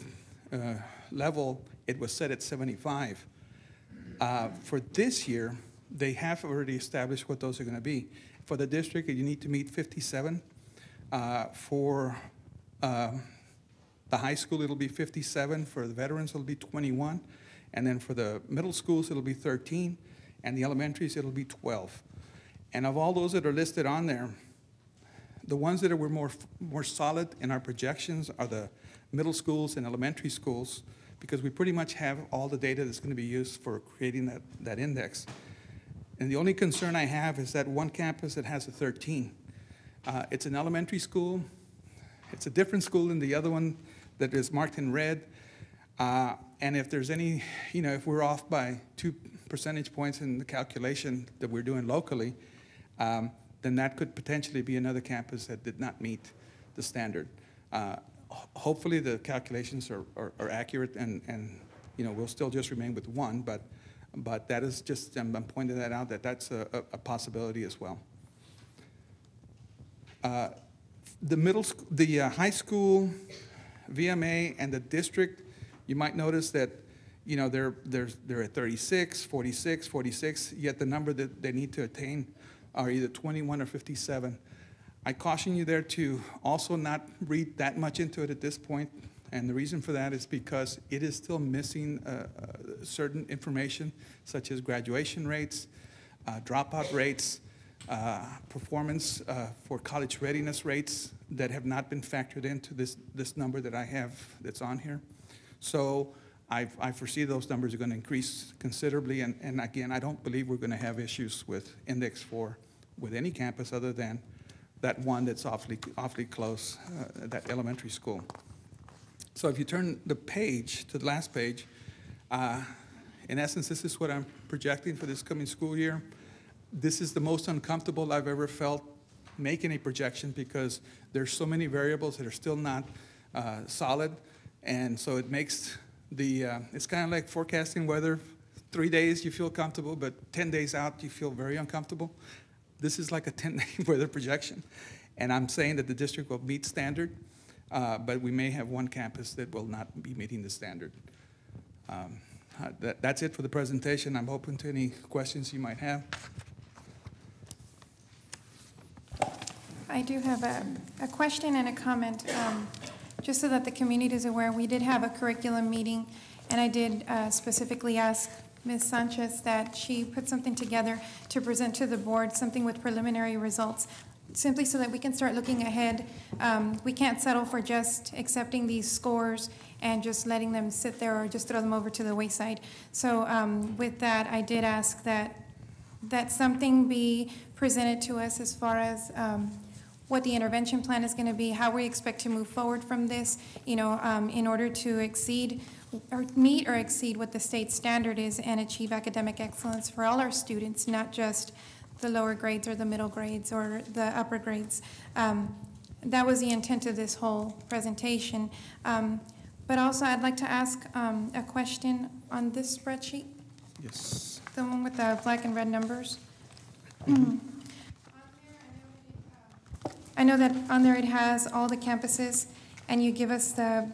S7: uh, level, it was set at 75. Uh, For this year, they have already established what those are going to be. For the district, you need to meet 57. Uh, For um, the high school, it'll be 57. For the veterans, it'll be 21. And then for the middle schools, it'll be 13. And the elementaries, it'll be 12. And of all those that are listed on there, the ones that are were more, more solid in our projections are the middle schools and elementary schools, because we pretty much have all the data that's going to be used for creating that, that index. And the only concern I have is that one campus that has a 13. Uh, It's an elementary school. It's a different school than the other one that is marked in red. Uh, And if there's any, you know, if we're off by two percentage points in the calculation that we're doing locally, um, then that could potentially be another campus that did not meet the standard. Uh, Hopefully, the calculations are, are are accurate and, and, you know, we'll still just remain with one, but, but that is just, I'm I'm pointing that out, that that's a, a- possibility as well. Uh, The middle, the uh, high school, VMA, and the district, you might notice that, you know, they're, they're, they're at 36, 46, 46, yet the number that they need to attain are either 21 or 57. I caution you there to also not read that much into it at this point, and the reason for that is because it is still missing uh, uh, certain information, such as graduation rates, uh, dropout rates, uh, performance uh, for college readiness rates that have not been factored into this, this number that I have that's on here. So I, I foresee those numbers are going to increase considerably, and, and again, I don't believe we're going to have issues with index four with any campus other than that one that's awfully, awfully close, uh, that elementary school. So if you turn the page to the last page, uh, in essence, this is what I'm projecting for this coming school year. This is the most uncomfortable I've ever felt making a projection because there's so many variables that are still not uh, solid. And so it makes the, uh, it's kind of like forecasting weather. Three days you feel comfortable, but 10 days out you feel very uncomfortable. This is like a 10-day weather projection. And I'm saying that the district will meet standard, uh, but we may have one campus that will not be meeting the standard. Um, uh, that- That's it for the presentation. I'm open to any questions you might have.
S8: I do have a, a question and a comment. Um, just so that the community is aware, we did have a curriculum meeting, and I did uh, specifically ask Ms. Sanchez that she put something together to present to the board, something with preliminary results, simply so that we can start looking ahead. Um, We can't settle for just accepting these scores and just letting them sit there or just throw them over to the wayside. So um, with that, I did ask that, that something be presented to us as far as um, what the intervention plan is going to be, how we expect to move forward from this, you know, um, in order to exceed, or meet or exceed what the state standard is and achieve academic excellence for all our students, not just the lower grades or the middle grades or the upper grades. Um, That was the intent of this whole presentation. Um, But also, I'd like to ask um, a question on this spreadsheet,
S7: Yes.
S8: the one with the black and red numbers. I know that on there it has all the campuses, and you give us the,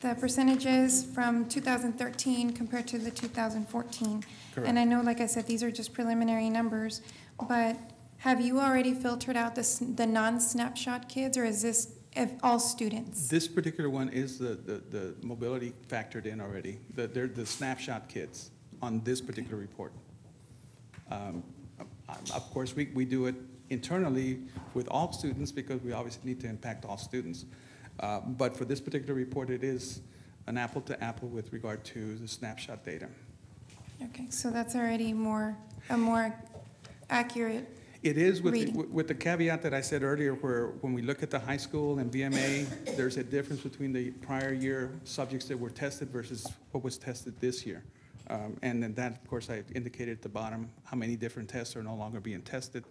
S8: the percentages from 2013 compared to the 2014. Correct. And I know, like I said, these are just preliminary numbers, but have you already filtered out the, the non-snapshot kids, or is this if all students?
S7: This particular one is the, the, the mobility factored in already. The, they're the snapshot kids on this particular report. Um, Of course, we, we do it internally with all students because we obviously need to impact all students. Uh, But for this particular report, it is an apple to apple with regard to the snapshot data.
S8: Okay, so that's already more, a more accurate,
S7: It is with, the- with the caveat that I said earlier, where when we look at the high school and VMA, there's a difference between the prior year subjects that were tested versus what was tested this year. Um, And then that, of course, I indicated at the bottom, how many different tests are no longer being tested.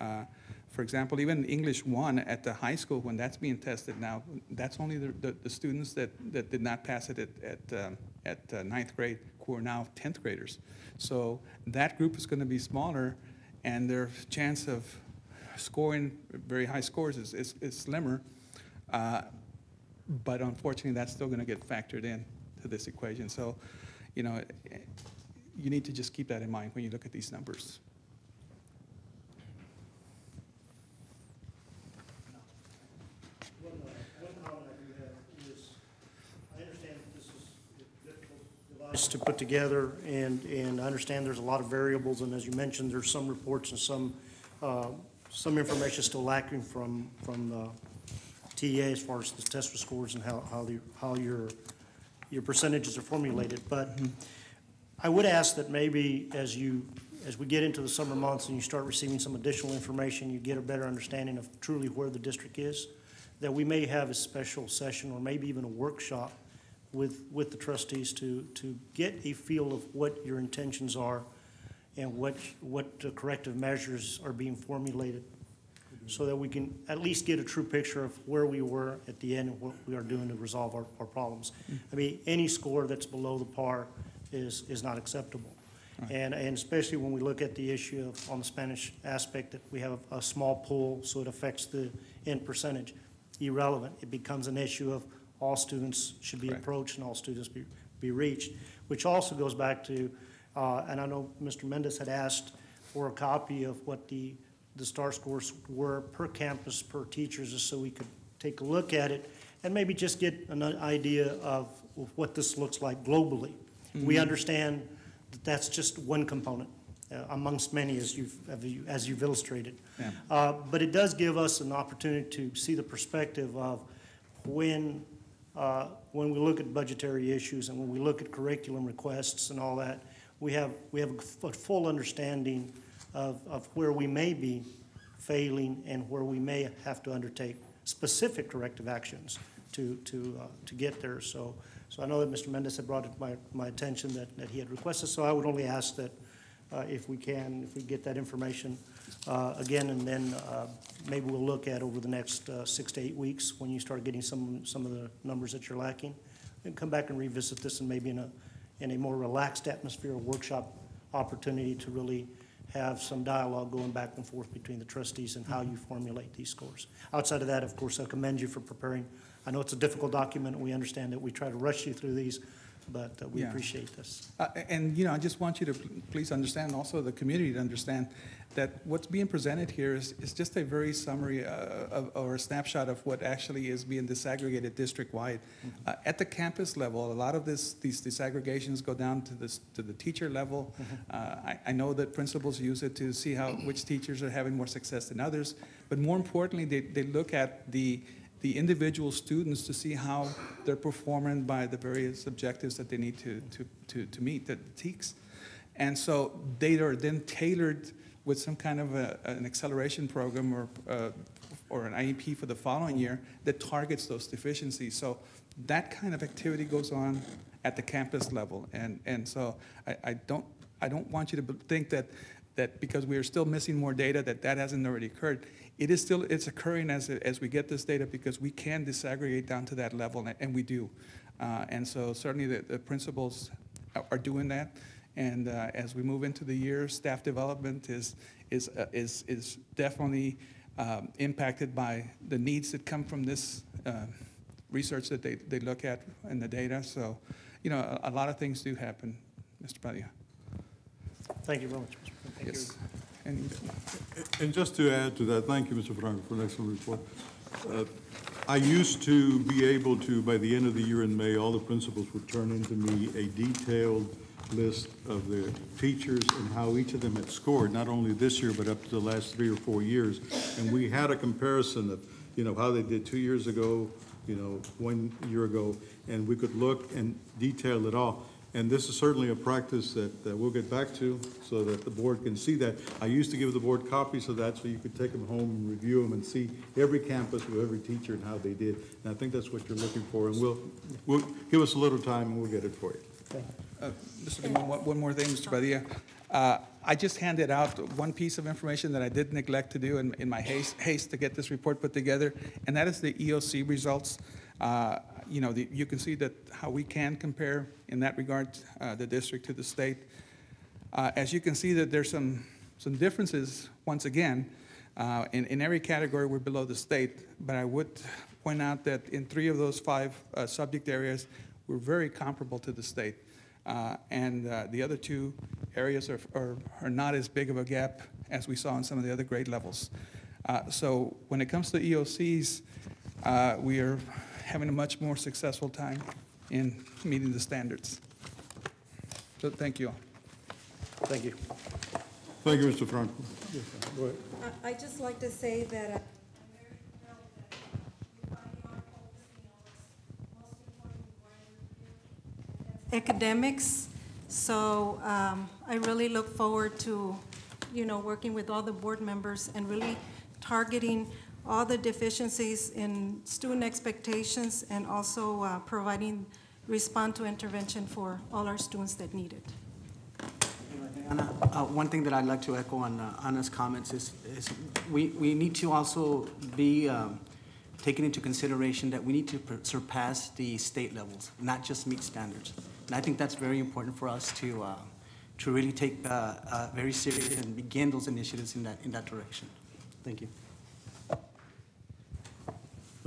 S7: Uh, For example, even English one at the high school, when that's being tested now, that's only the, the- the students that, that did not pass it at, at, um, at uh, ninth grade, who are now tenth graders. So that group is gonna be smaller, and their chance of scoring very high scores is, is, is slimmer. Uh, But unfortunately, that's still gonna get factored in to this equation. So, you know, you need to just keep that in mind when you look at these numbers.
S1: One, uh, one comment I do have is, I understand that this is a difficult device to put together, and, and I understand there's a lot of variables, and as you mentioned, there's some reports and some, uh, some information still lacking from, from the TA as far as the test scores and how, how the, how your, your percentages are formulated. But I would ask that maybe as you, as we get into the summer months and you start receiving some additional information, you get a better understanding of truly where the district is, that we may have a special session or maybe even a workshop with, with the trustees to, to get a feel of what your intentions are and what, what corrective measures are being formulated, so that we can at least get a true picture of where we were at the end and what we are doing to resolve our, our problems. I mean, any score that's below the par is, is not acceptable. And, and especially when we look at the issue of, on the Spanish aspect, that we have a small pool, so it affects the end percentage. Irrelevant, it becomes an issue of all students should be
S7: Correct.
S1: approached and all students be, be reached, which also goes back to, uh, and I know Mr. Mendez had asked for a copy of what the, the STAAR scores were per campus, per teachers, just so we could take a look at it and maybe just get an idea of what this looks like globally. We understand that that's just one component uh, amongst many, as you've, as you've illustrated.
S7: Yeah.
S1: Uh, But it does give us an opportunity to see the perspective of when, uh, when we look at budgetary issues and when we look at curriculum requests and all that, we have, we have a full understanding of, of where we may be failing and where we may have to undertake specific corrective actions to, to, uh, to get there. So, so I know that Mr. Mendez had brought it to my, my attention that, that he had requested, so I would only ask that uh, if we can, if we get that information uh, again, and then uh, maybe we'll look at over the next uh, six to eight weeks, when you start getting some, some of the numbers that you're lacking, and come back and revisit this and maybe in a, in a more relaxed atmosphere, a workshop opportunity to really have some dialogue going back and forth between the trustees and how you formulate these scores. Outside of that, of course, I commend you for preparing. I know it's a difficult document, and we understand that we try to rush you through these, but uh, we
S7: Yeah.
S1: appreciate this.
S7: Uh, And, you know, I just want you to pl- please understand, also the community to understand, that what's being presented here is, is just a very summary uh, of, or a snapshot of what actually is being disaggregated district-wide. Uh, At the campus level, a lot of this, these disaggregations go down to this, to the teacher level. Uh, I, I know that principals use it to see how, which teachers are having more success than others, but more importantly, they, they look at the, the individual students to see how they're performing by the various objectives that they need to, to, to, to meet, the TEKS. And so they are then tailored with some kind of a, an acceleration program or, uh, or an IEP for the following year that targets those deficiencies. So that kind of activity goes on at the campus level. And, and so I, I don't, I don't want you to think that, that because we are still missing more data, that that hasn't already occurred. It is still, it's occurring as, as we get this data because we can disaggregate down to that level, and- and we do. Uh, And so certainly the, the principals are- doing that. And uh, as we move into the year, staff development is, is, uh, is, is definitely um, impacted by the needs that come from this uh, research that they, they look at and the data. So, you know, a, a lot of things do happen, Mr. Padilla.
S1: Thank you very much. Thank you.
S7: And
S6: And just to add to that, thank you, Mr. Franco, for an excellent report. Uh, I used to be able to, by the end of the year in May, all the principals would turn into me a detailed list of the teachers and how each of them had scored, not only this year, but up to the last three or four years. And we had a comparison of, you know, how they did two years ago, you know, one year ago, and we could look and detail it all. And this is certainly a practice that that we'll get back to so that the board can see that. I used to give the board copies of that so you could take them home and review them and see every campus with every teacher and how they did. And I think that's what you're looking for, and we'll, we'll, give us a little time and we'll get it for you.
S7: Uh, Mr. One one more thing, Mr. Padilla. Uh, I just handed out one piece of information that I did neglect to do in in my haste haste to get this report put together, and that is the EOC results. Uh, You know, the- you can see that how we can compare in that regard, uh, the district to the state. Uh, As you can see that there's some, some differences, once again, uh, in, in every category, we're below the state. But I would point out that in three of those five uh, subject areas, we're very comparable to the state. Uh, And uh, the other two areas are, are, are not as big of a gap as we saw in some of the other grade levels. So when it comes to EOCs, we are having a much more successful time in meeting the standards. So thank you all.
S1: Thank you.
S6: Thank you, Mr. Franco. Go ahead.
S9: I- I'd just like to say that uh, I'm very thrilled that you finally are focusing on what's most important in what I do. Academics, so um, I really look forward to, you know, working with all the board members and really targeting all the deficiencies in student expectations and also uh, providing respond to intervention for all our students that need it.
S10: Anna, uh, one thing that I'd like to echo on uh, Anna's comments is, is we, we need to also be um, taking into consideration that we need to surpass the state levels, not just meet standards. And I think that's very important for us to, uh, to really take uh, uh, very serious and begin those initiatives in that, in that direction. Thank you.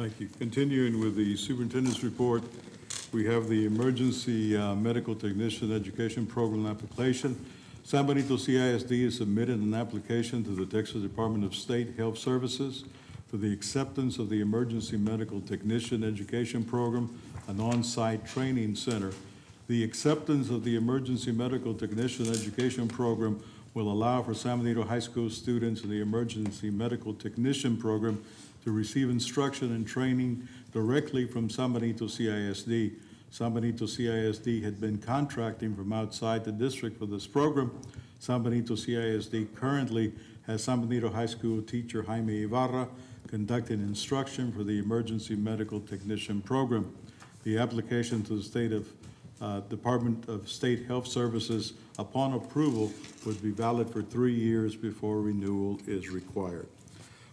S6: Thank you. Continuing with the superintendent's report, we have the Emergency uh, Medical Technician Education Program application. San Benito CISD has submitted an application to the Texas Department of State Health Services for the acceptance of the Emergency Medical Technician Education Program, an on-site training center. The acceptance of the Emergency Medical Technician Education Program will allow for San Benito High School students in the Emergency Medical Technician Program to receive instruction and training directly from San Benito CISD. San Benito CISD had been contracting from outside the district for this program. San Benito CISD currently has San Benito High School teacher Jaime Ibarra conducting instruction for the Emergency Medical Technician Program. The application to the State of, uh, Department of State Health Services upon approval would be valid for three years before renewal is required.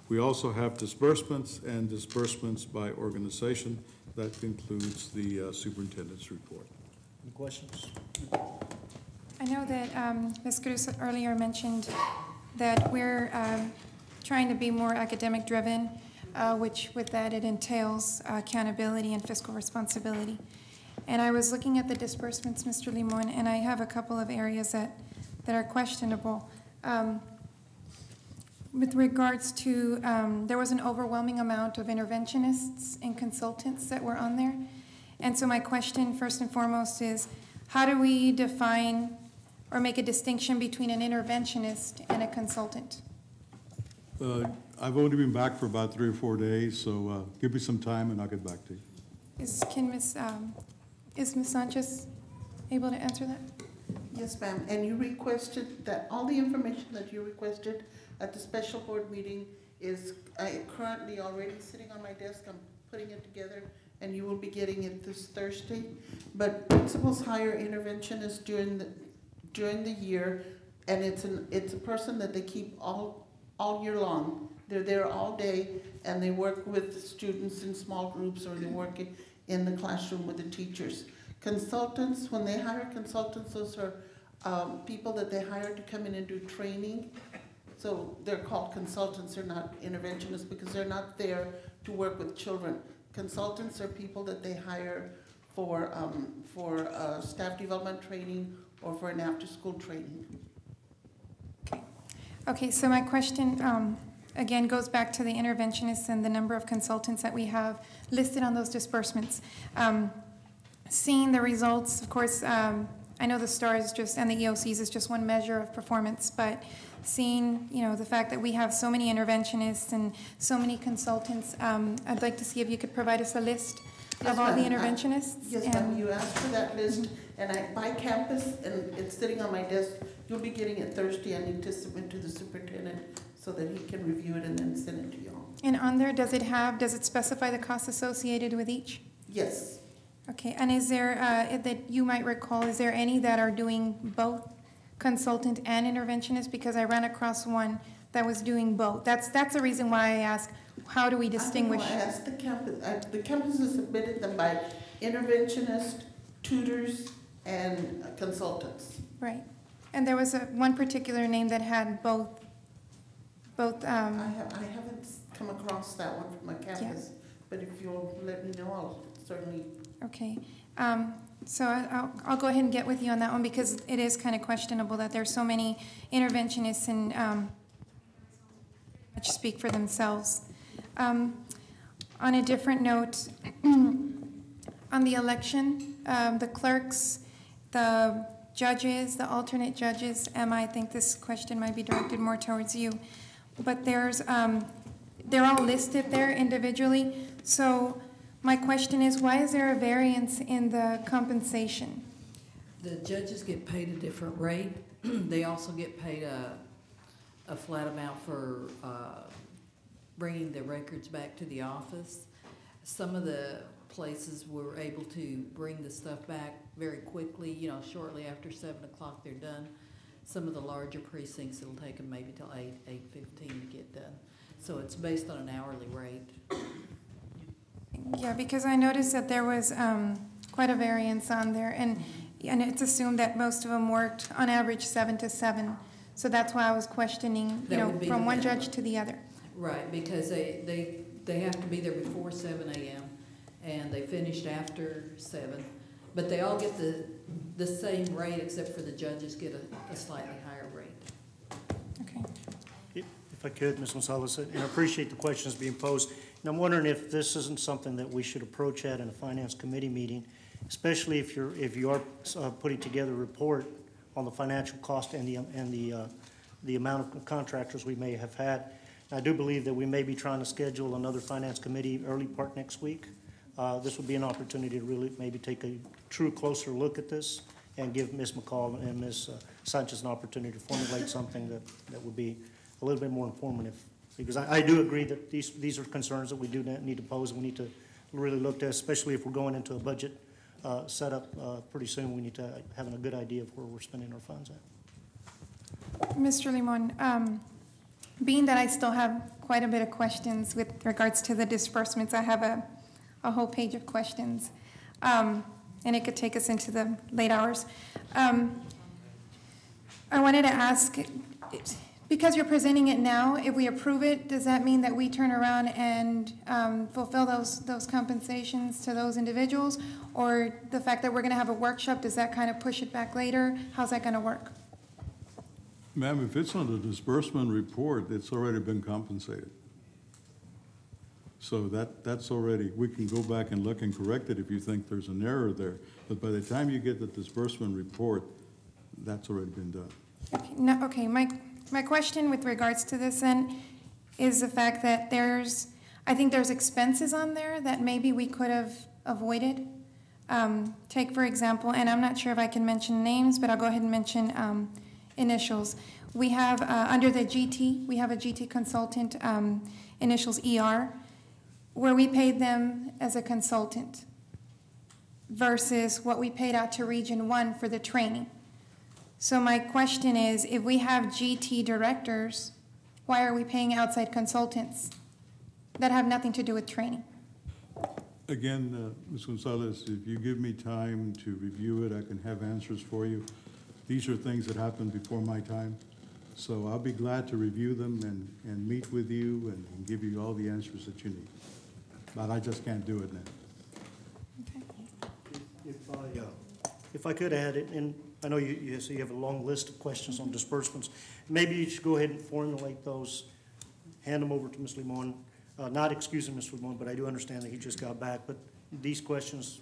S6: We also have disbursements and disbursements by organization. That concludes the uh, superintendent's report.
S1: Any questions?
S8: I know that um, Ms. Cruz earlier mentioned that we're um, trying to be more academic-driven, uh, which with that it entails accountability and fiscal responsibility. And I was looking at the disbursements, Mr. Limon, and I have a couple of areas that, that are questionable. Um, With regards to, um, there was an overwhelming amount of interventionists and consultants that were on there. And so my question, first and foremost, is how do we define or make a distinction between an interventionist and a consultant?
S6: Uh, I've only been back for about three or four days, so uh, give me some time and I'll get back to you.
S8: Is, can Ms., um, is Ms. Sanchez able to answer that?
S11: Yes, ma'am, and you requested that, all the information that you requested at the special board meeting is currently already sitting on my desk, I'm putting it together, and you will be getting it this Thursday. But principals hire interventionists during the, during the year, and it's an, it's a person that they keep all, all year long. They're there all day, and they work with students in small groups, or they work in, in the classroom with the teachers. Consultants, when they hire consultants, those are um, people that they hire to come in and do training. So they're called consultants, they're not interventionists because they're not there to work with children. Consultants are people that they hire for, um, for uh, staff development training or for an after-school training.
S8: Okay, Okay, so my question, um, again, goes back to the interventionists and the number of consultants that we have listed on those disbursements. Um, Seeing the results, of course, um, I know the STAARs just, and the EOCs is just one measure of performance, but seeing, you know, the fact that we have so many interventionists and so many consultants, um, I'd like to see if you could provide us a list
S11: Yes,
S8: of all the
S11: ma'am. I-
S8: interventionists.
S11: Yes,
S8: and-
S11: ma'am, you asked for that list, and I, by campus, and it's sitting on my desk. You'll be getting it Thursday, I need to submit to the superintendent so that he can review it and then send it to you all.
S8: And on there, does it have, does it specify the costs associated with each?
S11: Yes,
S8: Okay, and is there, uh, that you might recall, is there any that are doing both consultant and interventionist? Because I ran across one that was doing both. That's, that's the reason why I ask, how do we distinguish?
S11: I know, I asked the campus, I, the campuses submitted them by interventionist, tutors, and consultants.
S8: Right. And there was a, one particular name that had both, both,
S11: I
S8: um,
S11: have, I haven't come across that one from my campus, but if you'll let me know, I'll certainly,
S8: okay. Um, so I- I'll, I'll go ahead and get with you on that one because it is kind of questionable that there's so many interventionists and, um, much speak for themselves. Um, on a different note, on the election, um, the clerks, the judges, the alternate judges, Emma, I think this question might be directed more towards you. But there's, um, they're all listed there individually. So my question is, why is there a variance in the compensation?
S12: The judges get paid a different rate. They also get paid a, a flat amount for, uh, bringing the records back to the office. Some of the places were able to bring the stuff back very quickly, you know, shortly after seven o'clock they're done. Some of the larger precincts, it'll take them maybe till eight, eight-fifteen to get done. So it's based on an hourly rate.
S8: Yeah, because I noticed that there was um, quite a variance on there, and, and it's assumed that most of them worked on average seven to seven. So that's why I was questioning, you
S12: That
S8: know,
S12: would be
S8: from
S12: the
S8: one
S12: minimum.
S8: judge to the other.
S12: Right, because they, they, they have to be there before seven AM, and they finished after seven. But they all get the, the same rate, except for the judges get a, a slightly higher rate.
S8: Okay.
S1: If I could, Ms. Gonzalez, and I appreciate the questions being posed. And I'm wondering if this isn't something that we should approach at in a finance committee meeting, especially if you're, if you are uh, putting together a report on the financial cost and the, and the, uh, the amount of contractors we may have had. I do believe that we may be trying to schedule another finance committee early part next week. Uh, This would be an opportunity to really maybe take a true closer look at this and give Ms. McCall and Ms. Sanchez an opportunity to formulate something that, that would be a little bit more informative. Because I, I do agree that these, these are concerns that we do need to pose, and we need to really look at, especially if we're going into a budget uh, setup uh, pretty soon, we need to have a good idea of where we're spending our funds at.
S8: Mr. Limon, um, being that I still have quite a bit of questions with regards to the disbursements, I have a, a whole page of questions. Um, and it could take us into the late hours. Um, I wanted to ask, Because you're presenting it now, if we approve it, does that mean that we turn around and um, fulfill those, those compensations to those individuals? Or the fact that we're going to have a workshop, does that kind of push it back later? How's that going to work?
S6: Ma'am, if it's on the disbursement report, it's already been compensated. So that, that's already, we can go back and look and correct it if you think there's an error there. But by the time you get the disbursement report, that's already been done.
S8: Okay, No, okay, my, my question with regards to this then is the fact that there's, I think there's expenses on there that maybe we could have avoided. Um, Take, for example, and I'm not sure if I can mention names, but I'll go ahead and mention um, initials. We have, uh, under the GT, we have a GT consultant, um, initials ER, where we paid them as a consultant versus what we paid out to Region One for the training. So my question is, if we have GT directors, why are we paying outside consultants that have nothing to do with training?
S6: Again, uh, Ms. Gonzalez, if you give me time to review it, I can have answers for you. These are things that happened before my time, so I'll be glad to review them and, and meet with you and and give you all the answers that you need. But I just can't do it now. Okay.
S1: If I, uh, if I could add it, and I know you, you so you have a long list of questions on disbursements. Maybe you should go ahead and formulate those, hand them over to Ms. Limon. Uh, Not excusing Mr. Limon, but I do understand that he just got back. But these questions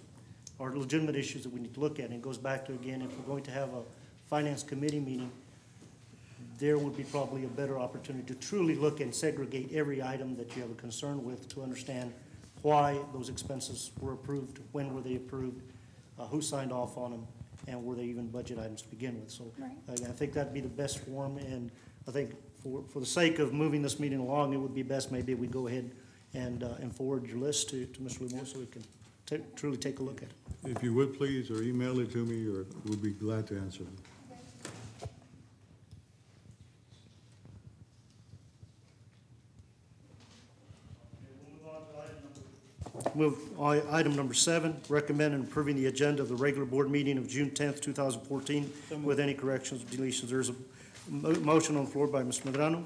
S1: are legitimate issues that we need to look at. And it goes back to, again, if we're going to have a finance committee meeting, there would be probably a better opportunity to truly look and segregate every item that you have a concern with to understand why those expenses were approved, when were they approved, uh, who signed off on them, and were they even budget items to begin with. So
S8: Right.
S1: I I think that'd be the best form, and I think for, for the sake of moving this meeting along, it would be best maybe we go ahead and, uh, and forward your list to, to Mr. Limon so we can ta- truly take a look at it.
S6: If you would please, or email it to me, or we'll be glad to answer them.
S1: Move item number seven, recommend and approving the agenda of the regular board meeting of June tenth, two thousand fourteen, with any corrections or deletions. There's a mo- motion on the floor by Mr. Medrano.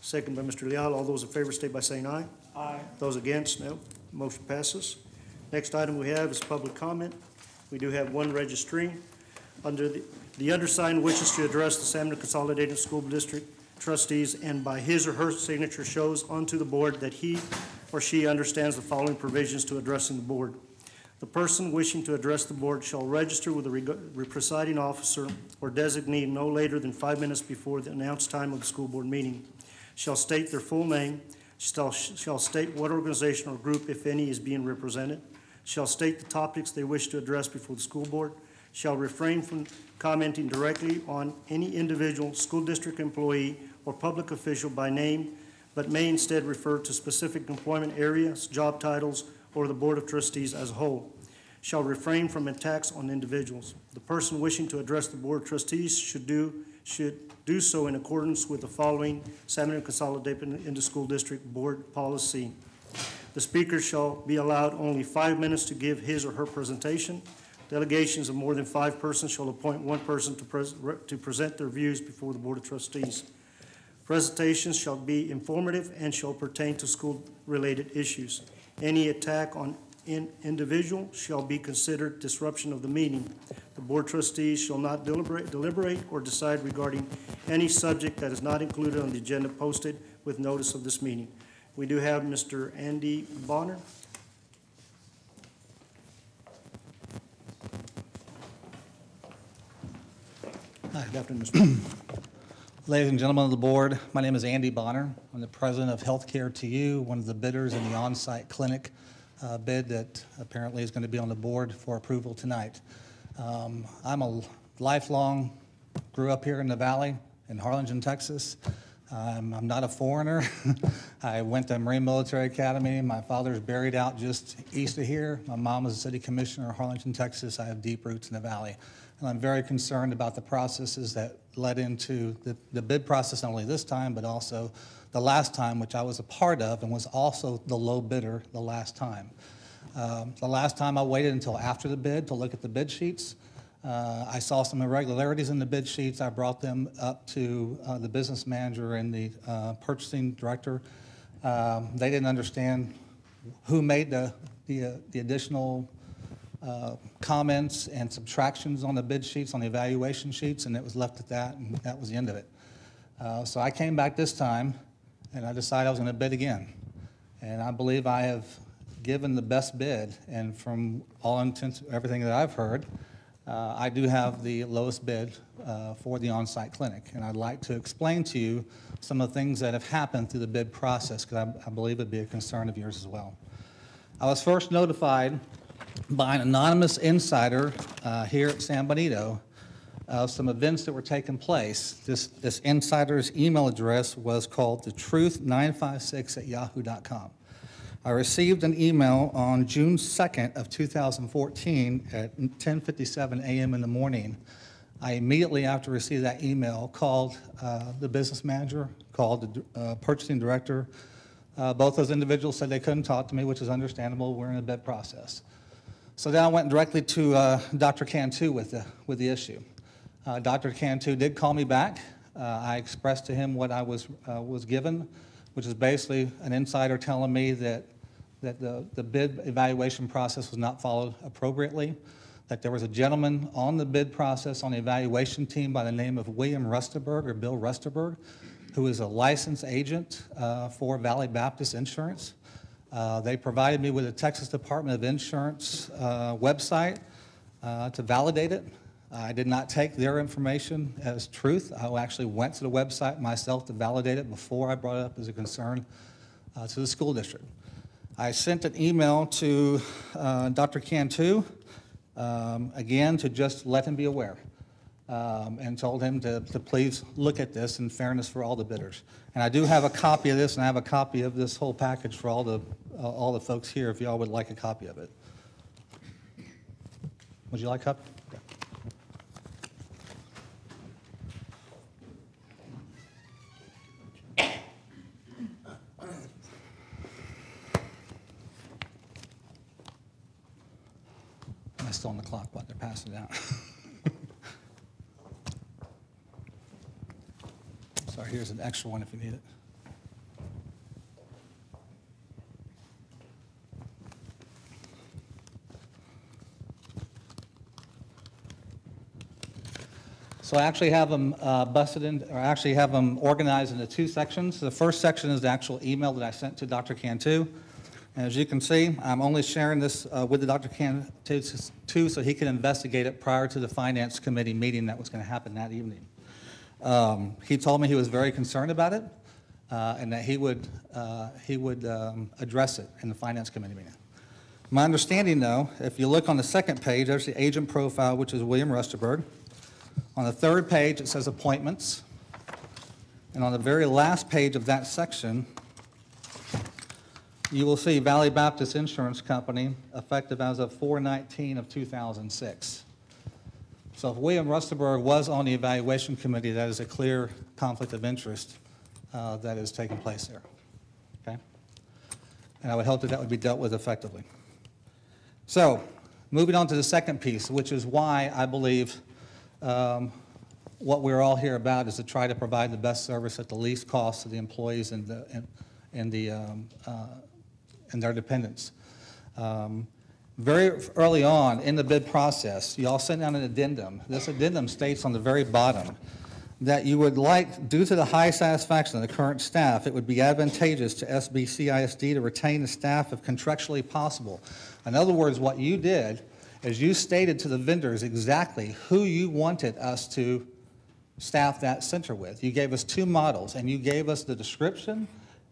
S1: Second by Mr. Leal. All those in favor state by saying aye. Aye. Those against, no. Motion passes. Next item we have is public comment. We do have one registry. Under the, the undersigned wishes to address the Salmon Consolidated School District trustees and by his or her signature shows onto the board that he or she understands the following provisions to addressing the board. The person wishing to address the board shall register with the presiding officer or designee no later than five minutes before the announced time of the school board meeting. Shall state their full name, shall, shall state what organization or group, if any, is being represented, shall state the topics they wish to address before the school board, shall refrain from commenting directly on any individual, school district employee, or public official by name, but may instead refer to specific employment areas, job titles, or the Board of Trustees as a whole, shall refrain from attacks on individuals. The person wishing to address the Board of Trustees should do, should do so in accordance with the following Salmon Consolidated into School District Board Policy. The speaker shall be allowed only five minutes to give his or her presentation. Delegations of more than five persons shall appoint one person to pres- re- to present their views before the Board of Trustees. Presentations shall be informative and shall pertain to school-related issues. Any attack on an individual shall be considered disruption of the meeting. The Board trustees shall not deliberate, deliberate or decide regarding any subject that is not included on the agenda posted with notice of this meeting. We do have Mr. Andy Bonner. Good afternoon, Mr.
S13: Ladies and gentlemen of the board, my name is Andy Bonner. I'm the president of Healthcare to You, one of the bidders in the on-site clinic uh, bid that apparently is going to be on the board for approval tonight. Um, I'm a lifelong, grew up here in the valley in Harlingen, Texas. Um, I'm not a foreigner. I went to Marine Military Academy. My father's buried out just east of here. My mom was a city commissioner in Harlingen, Texas. I have deep roots in the valley. And I'm very concerned about the processes that led into the, the bid process, not only this time, but also the last time, which I was a part of and was also the low bidder the last time. Um, The last time I waited until after the bid to look at the bid sheets. Uh, I saw some irregularities in the bid sheets. I brought them up to uh, the business manager and the uh, purchasing director. Um, They didn't understand who made the, the uh, the additional uh, comments and subtractions on the bid sheets, on the evaluation sheets, and it was left at that, and that was the end of it. Uh, So I came back this time, and I decided I was going to bid again. And I believe I have given the best bid, and from all intents, everything that I've heard, uh, I do have the lowest bid uh, for the on-site clinic. And I'd like to explain to you some of the things that have happened through the bid process, because I I believe it'd be a concern of yours as well. I was first notified by an anonymous insider uh, here at San Benito of some events that were taking place. This, this insider's email address was called thetruth956 at yahoo.com. I received an email on June 2nd of 2014 at 10:57 a.m. in the morning. I immediately after receiving that email called uh, the business manager, called the uh, purchasing director. Uh, Both those individuals said they couldn't talk to me, which is understandable. We're in a bid process. So then I went directly to uh, Dr. Cantu with the, with the issue. Uh, Dr. Cantu did call me back. Uh, I expressed to him what I was, uh, was given, which is basically an insider telling me that, that the, the bid evaluation process was not followed appropriately, that there was a gentleman on the bid process on the evaluation team by the name of William Rusterberg or Bill Rusterberg, who is a licensed agent uh, for Valley Baptist Insurance. Uh, They provided me with a Texas Department of Insurance uh, website uh, to validate it. I did not take their information as truth. I actually went to the website myself to validate it before I brought it up as a concern uh, to the school district. I sent an email to uh, Dr. Cantu, um, again, to just let him be aware, um, and told him to, to please look at this in fairness for all the bidders. And I do have a copy of this, and I have a copy of this whole package for all the, uh, all the folks here, if y'all would like a copy of it. Would you like a copy? Okay. I'm still on the clock, but they're passing it out. Sorry, here's an extra one if you need it. So I actually have them uh, busted in, or actually have them organized into two sections. The first section is the actual email that I sent to Dr. Cantu. And as you can see, I'm only sharing this uh, with the Dr. Cantu so he can investigate it prior to the Finance Committee meeting that was going to happen that evening. Um, He told me he was very concerned about it, uh, and that he would, uh, he would um, address it in the Finance Committee meeting. My understanding, though, if you look on the second page, there's the agent profile, which is William Rusterberg. On the third page, it says appointments. And on the very last page of that section, you will see Valley Baptist Insurance Company, effective as of 4/19 of 2006. So if William Rusterberg was on the evaluation committee, that is a clear conflict of interest uh, that is taking place there. Okay? And I would hope that that would be dealt with effectively. So, moving on to the second piece, which is why I believe um, what we're all here about is to try to provide the best service at the least cost to the employees and the, and- and the, um, uh, and their dependents. Um, Very early on in the bid process, you all sent out an addendum. This addendum states on the very bottom that you would like, due to the high satisfaction of the current staff, it would be advantageous to SBCISD to retain the staff if contractually possible. In other words, what you did is you stated to the vendors exactly who you wanted us to staff that center with. You gave us two models, and you gave us the description,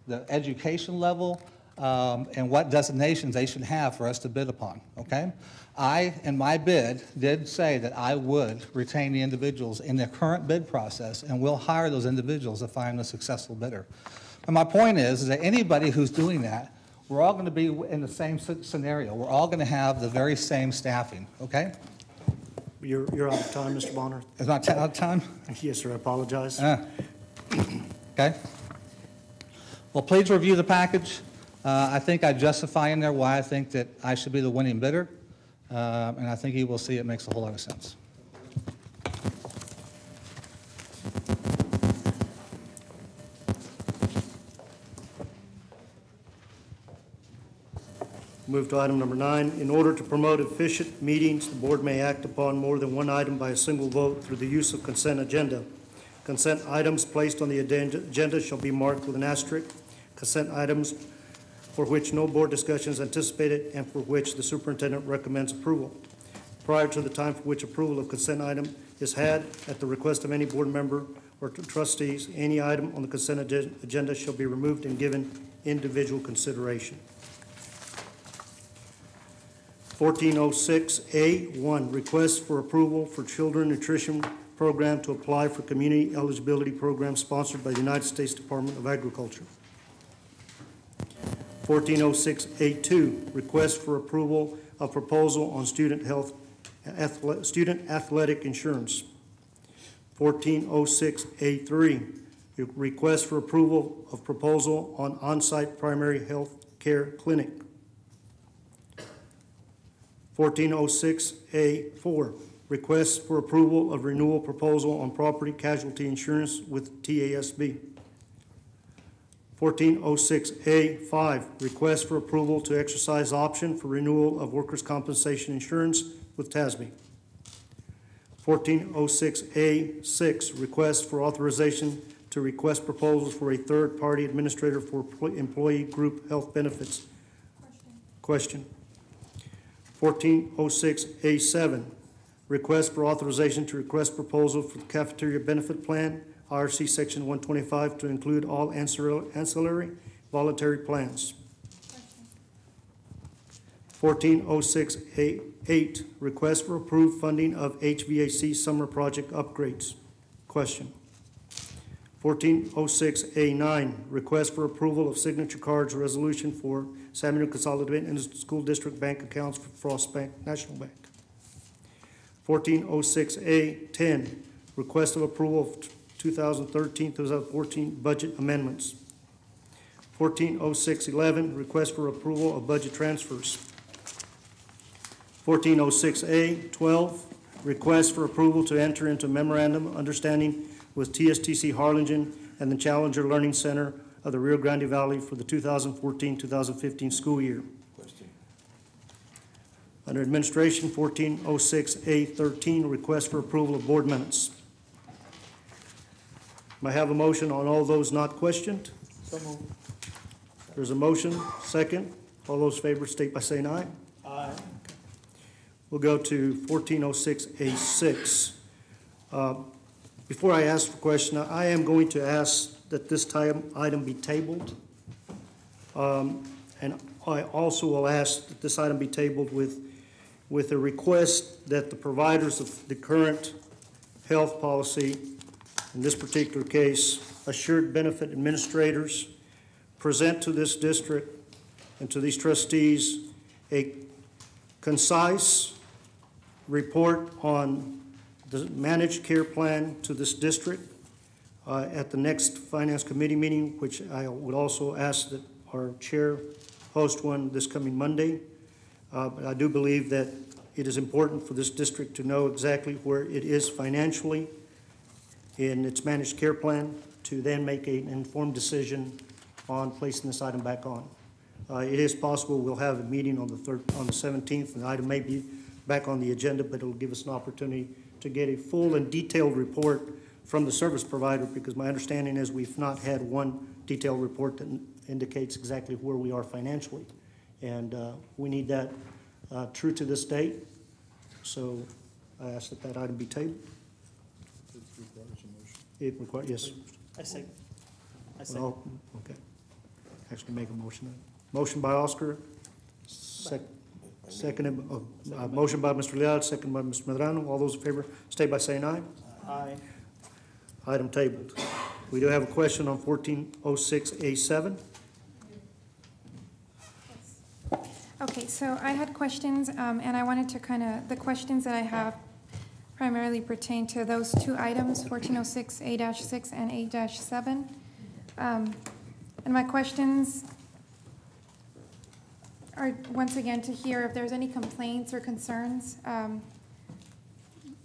S13: the education level, um, and what designations they should have for us to bid upon, okay? I, in my bid, did say that I would retain the individuals in the current bid process, and will hire those individuals if I am a successful bidder. And my point is, is that anybody who's doing that, we're all going to be in the same scenario. We're all going to have the very same staffing, okay?
S1: You're, you're out of time, Mr. Bonner.
S13: Is my ta- out of time?
S1: Yes, sir, I apologize.
S13: Ah. Okay. Well, please review the package. Uh, I think I justify in there why I think that I should be the winning bidder, uh, and I think you will see it makes a whole lot of sense.
S1: Move to item number nine. In order to promote efficient meetings, the board may act upon more than one item by a single vote through the use of consent agenda. Consent items placed on the agenda shall be marked with an asterisk. Consent items for which no board discussion is anticipated and for which the superintendent recommends approval. Prior to the time for which approval of consent item is had, at the request of any board member or trustees, any item on the consent agen- agenda shall be removed and given individual consideration. 1406A1, request for approval for children nutrition program to apply for community eligibility program sponsored by the United States Department of Agriculture. 1406A2, request for approval of proposal on student health, student athletic insurance. 1406A3, request for approval of proposal on on-site primary health care clinic. 1406A4, request for approval of renewal proposal on property casualty insurance with TASB. 1406A5, request for approval to exercise option for renewal of workers' compensation insurance with TASB. 1406A6, request for authorization to request proposals for a third-party administrator for employee group health benefits. Question. 1406A7, request for authorization to request proposal for the cafeteria benefit plan, IRC Section 125, to include all ancillary voluntary plans. 1406A8, request for approved funding of HVAC summer project upgrades. Question. 1406A9, request for approval of signature cards resolution for Samuel Consolidated and School District Bank accounts for Frost Bank, National Bank. 1406A10, request of approval of 2013-2014 budget amendments. 140611, request for approval of budget transfers. 1406A12, request for approval to enter into memorandum understanding with TSTC Harlingen and the Challenger Learning Center of the Rio Grande Valley for the 2014-2015 school year. Question. Under Administration, 1406A13, request for approval of board minutes. May I have a motion on all those not questioned? There's a motion, second. All those favor state by saying aye. Aye. We'll go to 1406A6. Uh, Before I ask for question, I am going to ask that this time, item be tabled. Um, And I also will ask that this item be tabled with, with a request that the providers of the current health policy, in this particular case, assured benefit administrators, present to this district and to these trustees a concise report on the managed care plan to this district uh, at the next Finance Committee meeting, which I would also ask that our chair host one this coming Monday. Uh, But I do believe that it is important for this district to know exactly where it is financially in its managed care plan to then make an informed decision on placing this item back on. Uh, It is possible we'll have a meeting on the third, on the 17th, and the item may be back on the agenda, but it'll give us an opportunity to get a full and detailed report from the service provider, because my understanding is we've not had one detailed report that indicates exactly where we are financially. And uh, we need that uh, true to this date, so I ask that that item be tabled. It requires, yes.
S3: I second. I
S1: Well, okay. Actually make a motion. Motion by Oscar, sec, seconded, oh, uh, motion by Mr. Leal, second by Mr. Medrano. All those in favor, state by saying aye.
S3: Aye.
S1: Item tabled. We do have a question on fourteen oh six A seven.
S8: Okay, so I had questions, um, and I wanted to kind of, the questions that I have primarily pertain to those two items, fourteen oh six A six and A seven. Um, and my questions are, once again, to hear if there's any complaints or concerns, um,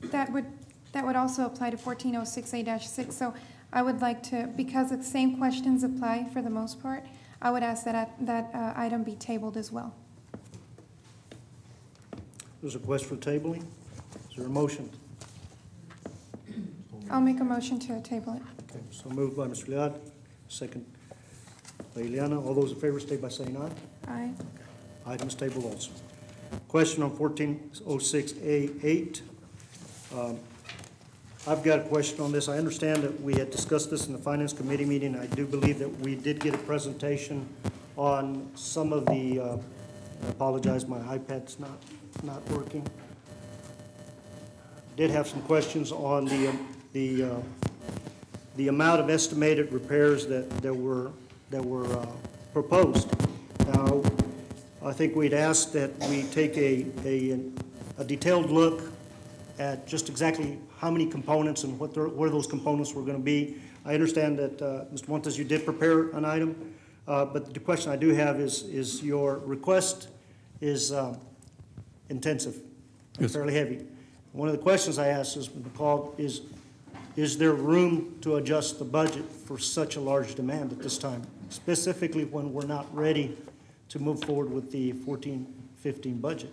S8: that would, that would also apply to fourteen oh six A six. So I would like to, because the same questions apply for the most part, I would ask that, that, uh, item be tabled as well.
S1: There's a request for tabling. Is there a motion?
S8: I'll make a motion to table it.
S1: Okay, so moved by Mr. Leal, second by Ileana. All those in favor, state by saying aye.
S8: Aye.
S1: Item is tabled also. Question on fourteen oh six A eight. Um, I've got a question on this. I understand that we had discussed this in the Finance Committee meeting. I do believe that we did get a presentation on some of the, uh, I apologize, my iPad's not, not working. Did have some questions on the, um, the, uh, the amount of estimated repairs that, that were, that were uh, proposed. Now, I think we'd ask that we take a, a, a detailed look at just exactly how many components and what, where those components were going to be. I understand that, uh, Mr. Montes, you did prepare an item, uh, but the question I do have is, is your request is um, intensive,
S6: Yes.
S1: fairly heavy. One of the questions I asked is, McCall, is, is there room to adjust the budget for such a large demand at this time? Specifically when we're not ready to move forward with the 14-15 budget?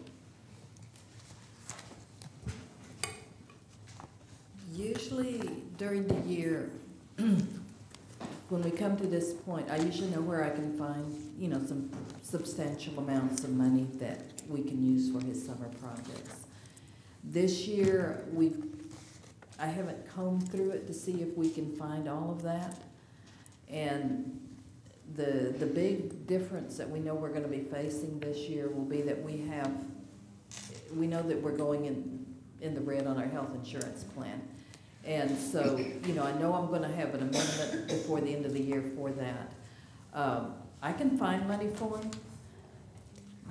S12: Usually during the year, when we come to this point, I usually know where I can find, you know, some substantial amounts of money that we can use for his summer projects. This year, we've, I haven't combed through it to see if we can find all of that. And the, the big difference that we know we're gonna be facing this year will be that we have, we know that we're going in, in the red on our health insurance plan. And so, you know, I know I'm gonna have an amendment before the end of the year for that. Um, I can find money for them,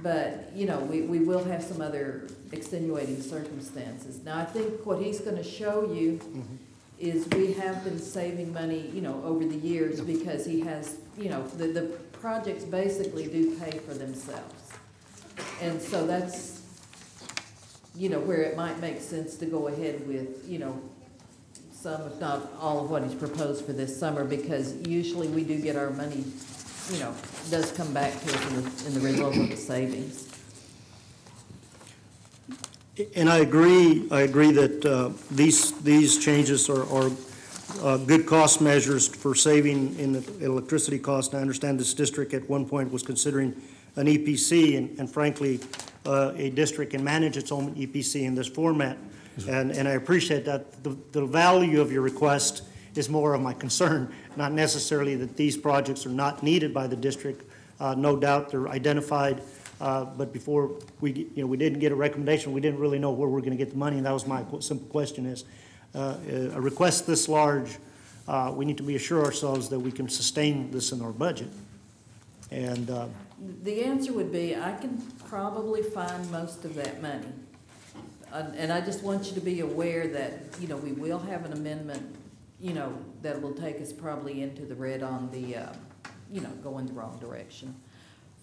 S12: but, you know, we, we will have some other extenuating circumstances. Now, I think what he's gonna show you mm-hmm. is we have been saving money, you know, over the years because he has, you know, the, the projects basically do pay for themselves. And so that's, you know, where it might make sense to go ahead with, you know, some, if not all of what he's proposed for this summer, because usually we do get our money, you know, does come back to us in the, in the result of the savings.
S1: And I agree, I agree that uh, these, these changes are, are uh, good cost measures for saving in the electricity cost. I understand this district at one point was considering an EPC, and and frankly, uh, a district can manage its own EPC in this format. And, and I appreciate that. The, the value of your request is more of my concern, not necessarily that these projects are not needed by the district. Uh, No doubt they're identified, uh, but before we, you know, we didn't get a recommendation, we didn't really know where we're going to get the money, and that was my simple question is, uh, a request this large, uh, we need to be assure ourselves that we can sustain this in our budget. And, uh,
S12: The answer would be, I can probably find most of that money. And I just want you to be aware that, you know, we will have an amendment, you know, that will take us probably into the red on the, uh, you know, going the wrong direction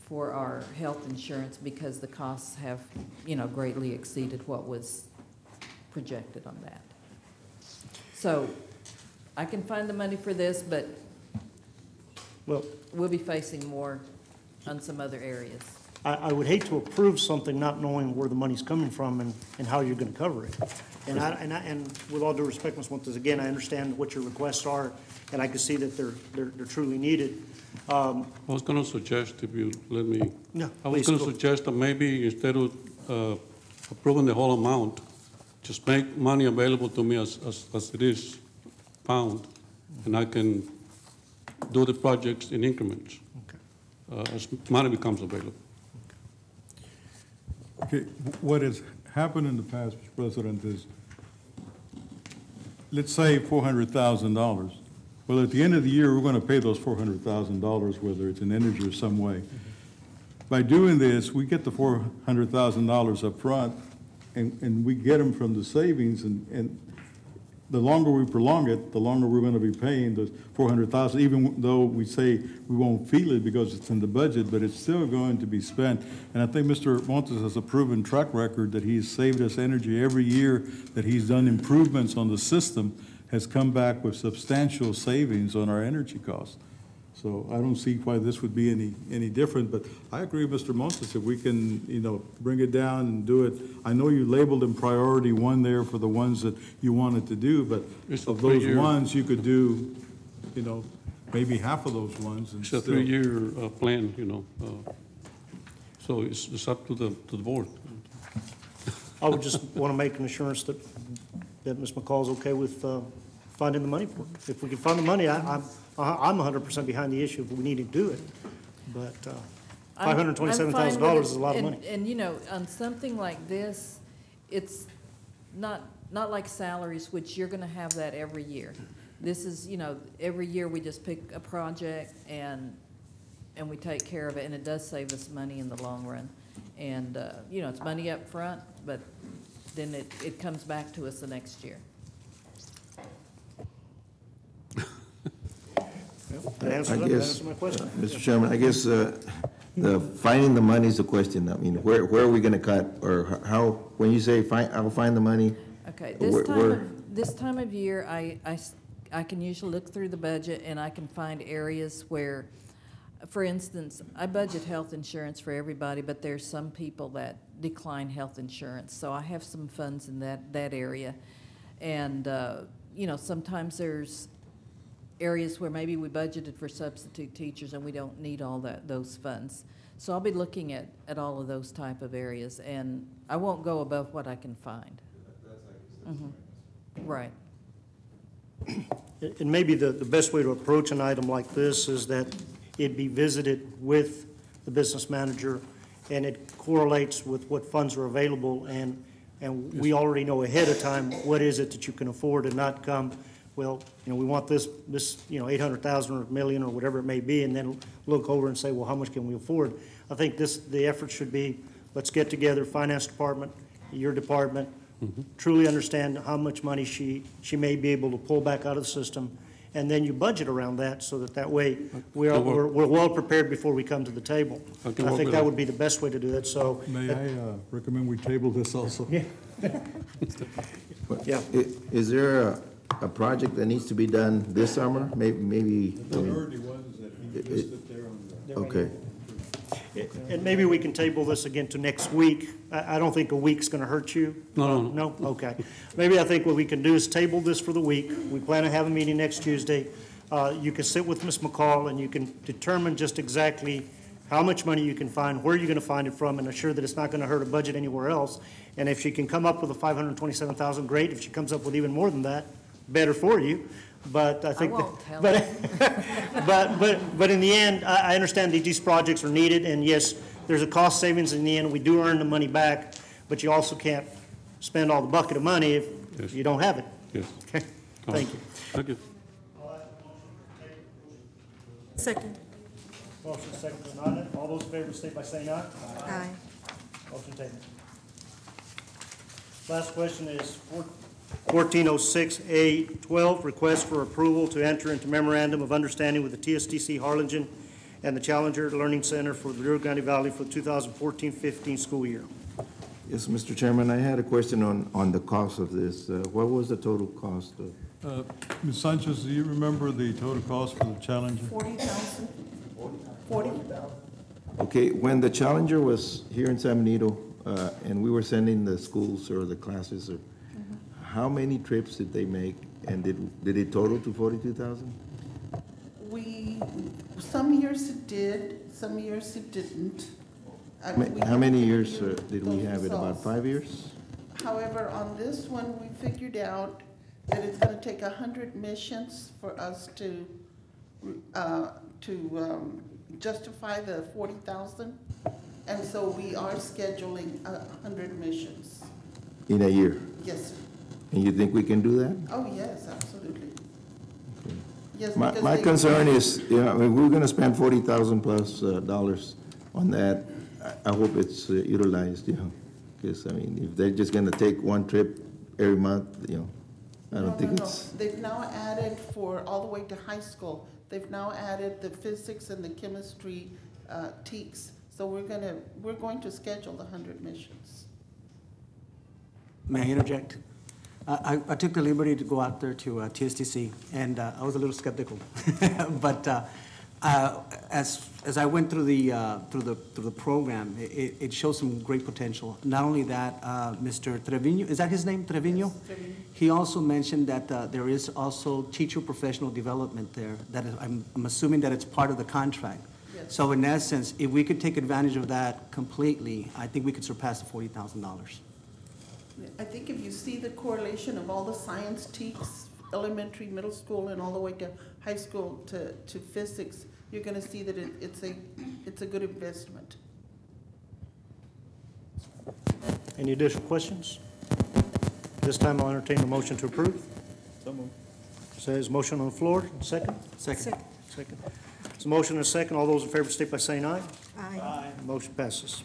S12: for our health insurance because the costs have, you know, greatly exceeded what was projected on that. So I can find the money for this, but
S1: well,
S12: we'll be facing more on some other areas.
S1: I, I would hate to approve something not knowing where the money's coming from and, and how you're gonna cover it. And I, and I, and with all due respect, Ms. Montes, again, I understand what your requests are, and I can see that they're, they're, they're truly needed. Um,
S14: I was gonna suggest, if you let me,
S1: No,
S14: I was
S1: please,
S14: gonna
S1: go.
S14: suggest that maybe instead of uh, approving the whole amount, just make money available to me as, as, as it is found, and I can do the projects in increments, uh, as money becomes available.
S6: Okay, what has happened in the past, Mr. President, is, let's say four hundred thousand dollars. Well, at the end of the year, we're gonna pay those four hundred thousand dollars, whether it's in energy or some way. By doing this, we get the four hundred thousand dollars up front, and, and we get them from the savings, and, and the longer we prolong it, the longer we're gonna be paying the four hundred thousand, even though we say we won't feel it because it's in the budget, but it's still going to be spent. And I think Mr. Montes has a proven track record that he's saved us energy every year that he's done improvements on the system, has come back with substantial savings on our energy costs. So I don't see why this would be any, any different, but I agree with Mr. Montes, if we can, you know, bring it down and do it. I know you labeled them priority one there for the ones that you wanted to do, but
S14: It's a
S6: of those
S14: three-year-
S6: ones, you could do, you know, maybe half of those ones and
S14: It's a
S6: still.
S14: three-year uh, plan, you know, uh, so it's, it's up to the, to the board.
S1: I would just want to make an assurance that, that Ms. McCall's okay with uh, finding the money for it. If we can find the money, I, I'm, I'm hundred percent behind the issue if we need to do it. But uh,
S12: I'm-
S1: five hundred and twenty-seven thousand dollars is a lot of
S12: And-
S1: money.
S12: And, you know, on something like this, it's not, not like salaries, which you're gonna have that every year. This is, you know, every year we just pick a project and, and we take care of it, and it does save us money in the long run. And, uh, you know, it's money up front, but then it, it comes back to us the next year.
S1: That answers
S15: I
S1: that
S15: guess,
S1: answers my question.
S15: Mr. Chairman, I guess uh, the finding the money is the question. I mean, where, where are we going to cut? Or how, when you say find, I'll find the money,
S12: Okay,
S15: Where-
S12: this time,
S15: where-
S12: of- this time of year, I, I s- I can usually look through the budget and I can find areas where, for instance, I budget health insurance for everybody, but there's some people that decline health insurance. So I have some funds in that, that area. And, uh, you know, sometimes there's areas where maybe we budgeted for substitute teachers and we don't need all that, those funds. So I'll be looking at, at all of those type of areas, and I won't go above what I can find. Mhm. Right.
S1: And maybe the, the best way to approach an item like this is that it be visited with the business manager, and it correlates with what funds are available, and, and we already know ahead of time what is it that you can afford and not come, well, you know, we want this, this, you know, eight hundred thousand or a million or whatever it may be, and then look over and say, well, how much can we afford? I think this, the effort should be, let's get together, finance department, your department, truly understand how much money she, she may be able to pull back out of the system, and then you budget around that, so that that way, we are, we're, we're well prepared before we come to the table.
S14: I can
S1: I
S14: work
S1: think
S14: with
S1: that
S14: that.
S1: would be the best way to do it, so.
S6: May I uh, recommend we table this also?
S1: Yeah.
S15: But
S1: Yeah.
S15: i- Is there a, a project that needs to be done this summer? Maybe, maybe, I mean,
S6: was that he
S15: It-
S6: listed there on the.
S15: okay.
S1: And maybe we can table this again to next week. I, I don't think a week's gonna hurt you.
S14: No, no, no.
S1: No? Okay. Maybe I think what we can do is table this for the week. We plan to have a meeting next Tuesday. Uh, you can sit with Ms. McCall and you can determine just exactly how much money you can find, where you're gonna find it from, and assure that it's not gonna hurt a budget anywhere else. And if she can come up with a five hundred and twenty-seven thousand, great. If she comes up with even more than that, better for you. But I think,
S12: won't tell
S1: but, but, but, but in the end, I, I understand that these projects are needed, and yes, there's a cost savings in the end. We do earn the money back, but you also can't spend all the bucket of money if
S14: Yes.
S1: you don't have it.
S14: Yes.
S1: Okay, thank you.
S14: Thank you.
S9: Second.
S1: Motion second to. All those in favor state by saying aye.
S9: Aye.
S1: Motion taken. Last question is 1406A12, request for approval to enter into memorandum of understanding with the TSTC Harlingen and the Challenger Learning Center for the Rio Grande Valley for the 2014-15 school year.
S15: Yes, Mr. Chairman, I had a question on, on the cost of this. Uh, what was the total cost of?
S6: Uh, Ms. Sanchez, do you remember the total cost for the Challenger?
S11: 40,000. 40.
S15: Okay, when the Challenger was here in San Benito, uh, and we were sending the schools or the classes or how many trips did they make? And did, did it total to forty-two thousand?
S11: We, some years it did, some years it didn't. Uh, we
S15: How many years uh, did we
S11: those
S15: have it? About
S11: results.
S15: five years?
S11: However, on this one, we figured out that it's gonna take a hundred missions for us to, uh, to, um, justify the forty thousand. And so we are scheduling a hundred missions.
S15: In a year?
S11: Yes, sir.
S15: And you think we can do that?
S11: Oh, yes, absolutely. Yes,
S15: My,
S11: because
S15: my
S11: they-
S15: concern is, you know, I mean, we're gonna spend forty thousand plus, uh, dollars on that. I, I hope it's uh, utilized, you know, because, I mean, if they're just gonna take one trip every month, you know, I
S11: No,
S15: don't think
S11: no, no.
S15: it's,
S11: They've now added for, all the way to high school, they've now added the physics and the chemistry uh, TEKS. So we're gonna, we're going to schedule the hundred missions.
S10: May I interject? I, I- I took the liberty to go out there to uh, TSTC, and uh, I was a little skeptical. But uh, Uh, As, as I went through the, uh, through the, through the program, it, it shows some great potential. Not only that, uh, Mr. Trevino, is that his name, Trevino? He also mentioned that uh, there is also teacher professional development there, that is, I'm, I'm assuming that it's part of the contract.
S11: Yes.
S10: So in essence, if we could take advantage of that completely, I think we could surpass the forty thousand dollars.
S11: I think if you see the correlation of all the science TEKS, elementary, middle school, and all the way to high school to, to physics, you're gonna see that it, it's a, it's a good investment.
S1: Any additional questions? This time I'll entertain a motion to approve.
S10: So moved.
S1: Says motion on the floor, second?
S10: Second.
S1: Second. There's a motion and a second. All those in favor state by saying aye.
S9: Aye.
S1: Motion passes.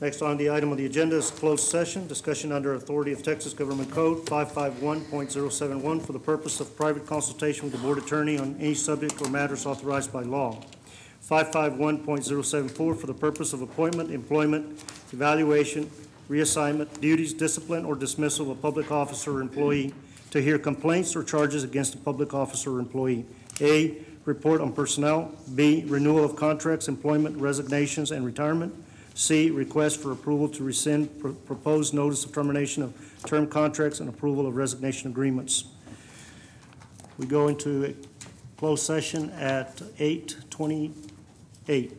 S1: Next on the item of the agenda is closed session, discussion under authority of Texas Government Code 551.071 for the purpose of private consultation with the board attorney on any subject or matters authorized by law. 551.074 for the purpose of appointment, employment, evaluation, reassignment, duties, discipline, or dismissal of a public officer or employee to hear complaints or charges against a public officer or employee. A, report on personnel. B, renewal of contracts, employment, resignations, and retirement. C, request for approval to rescind pr- proposed notice of termination of term contracts and approval of resignation agreements. We go into a closed session at eight twenty-eight.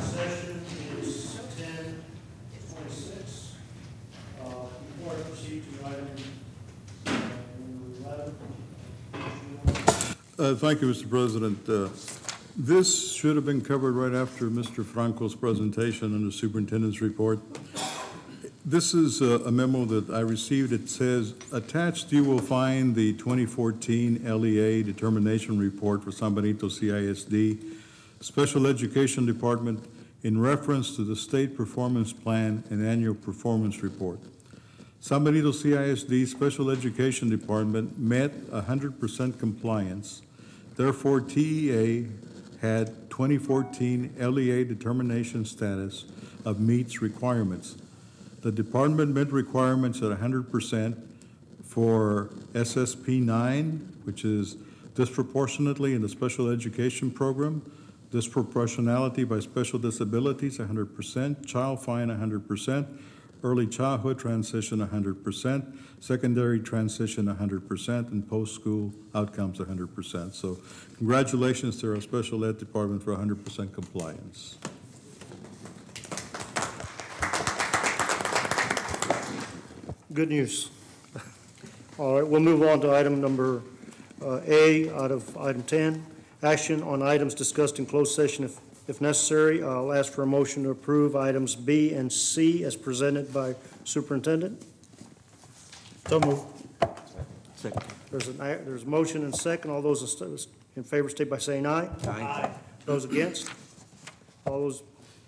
S1: Session is ten twenty-six. Before I proceed to item eleven,
S6: Uh, Thank you, Mr. President. Uh, This should have been covered right after Mr. Franco's presentation and the superintendent's report. This is a a memo that I received. It says, "Attached you will find the 2014 LEA Determination Report for San Benito CISD Special Education Department in reference to the State Performance Plan and Annual Performance Report." San Benito CISD Special Education Department met 100% compliance. Therefore, TEA had 2014 LEA determination status of meets requirements. The department met requirements at 100% for SPP 9, which is disproportionately in the special education program, disproportionality by special disabilities, 100%, child find, 100%, early childhood transition, 100%, secondary transition, 100%, and post-school outcomes, 100%. So congratulations to our special ed department for 100% compliance.
S1: Good news. All right, we'll move on to item number uh, A out of item 10. Action on items discussed in closed session if, if necessary. I'll ask for a motion to approve items B and C as presented by superintendent. So move.
S10: Second.
S1: There's an, there's a motion and second. All those in favor state by saying aye.
S10: Aye.
S1: Those against? All those,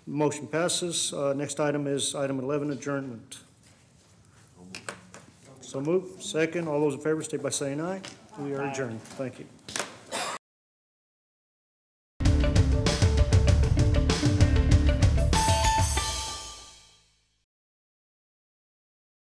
S1: motion passes. Uh, Next item is item 11, adjournment. So move. Second, all those in favor state by saying aye. We are adjourned. Thank you.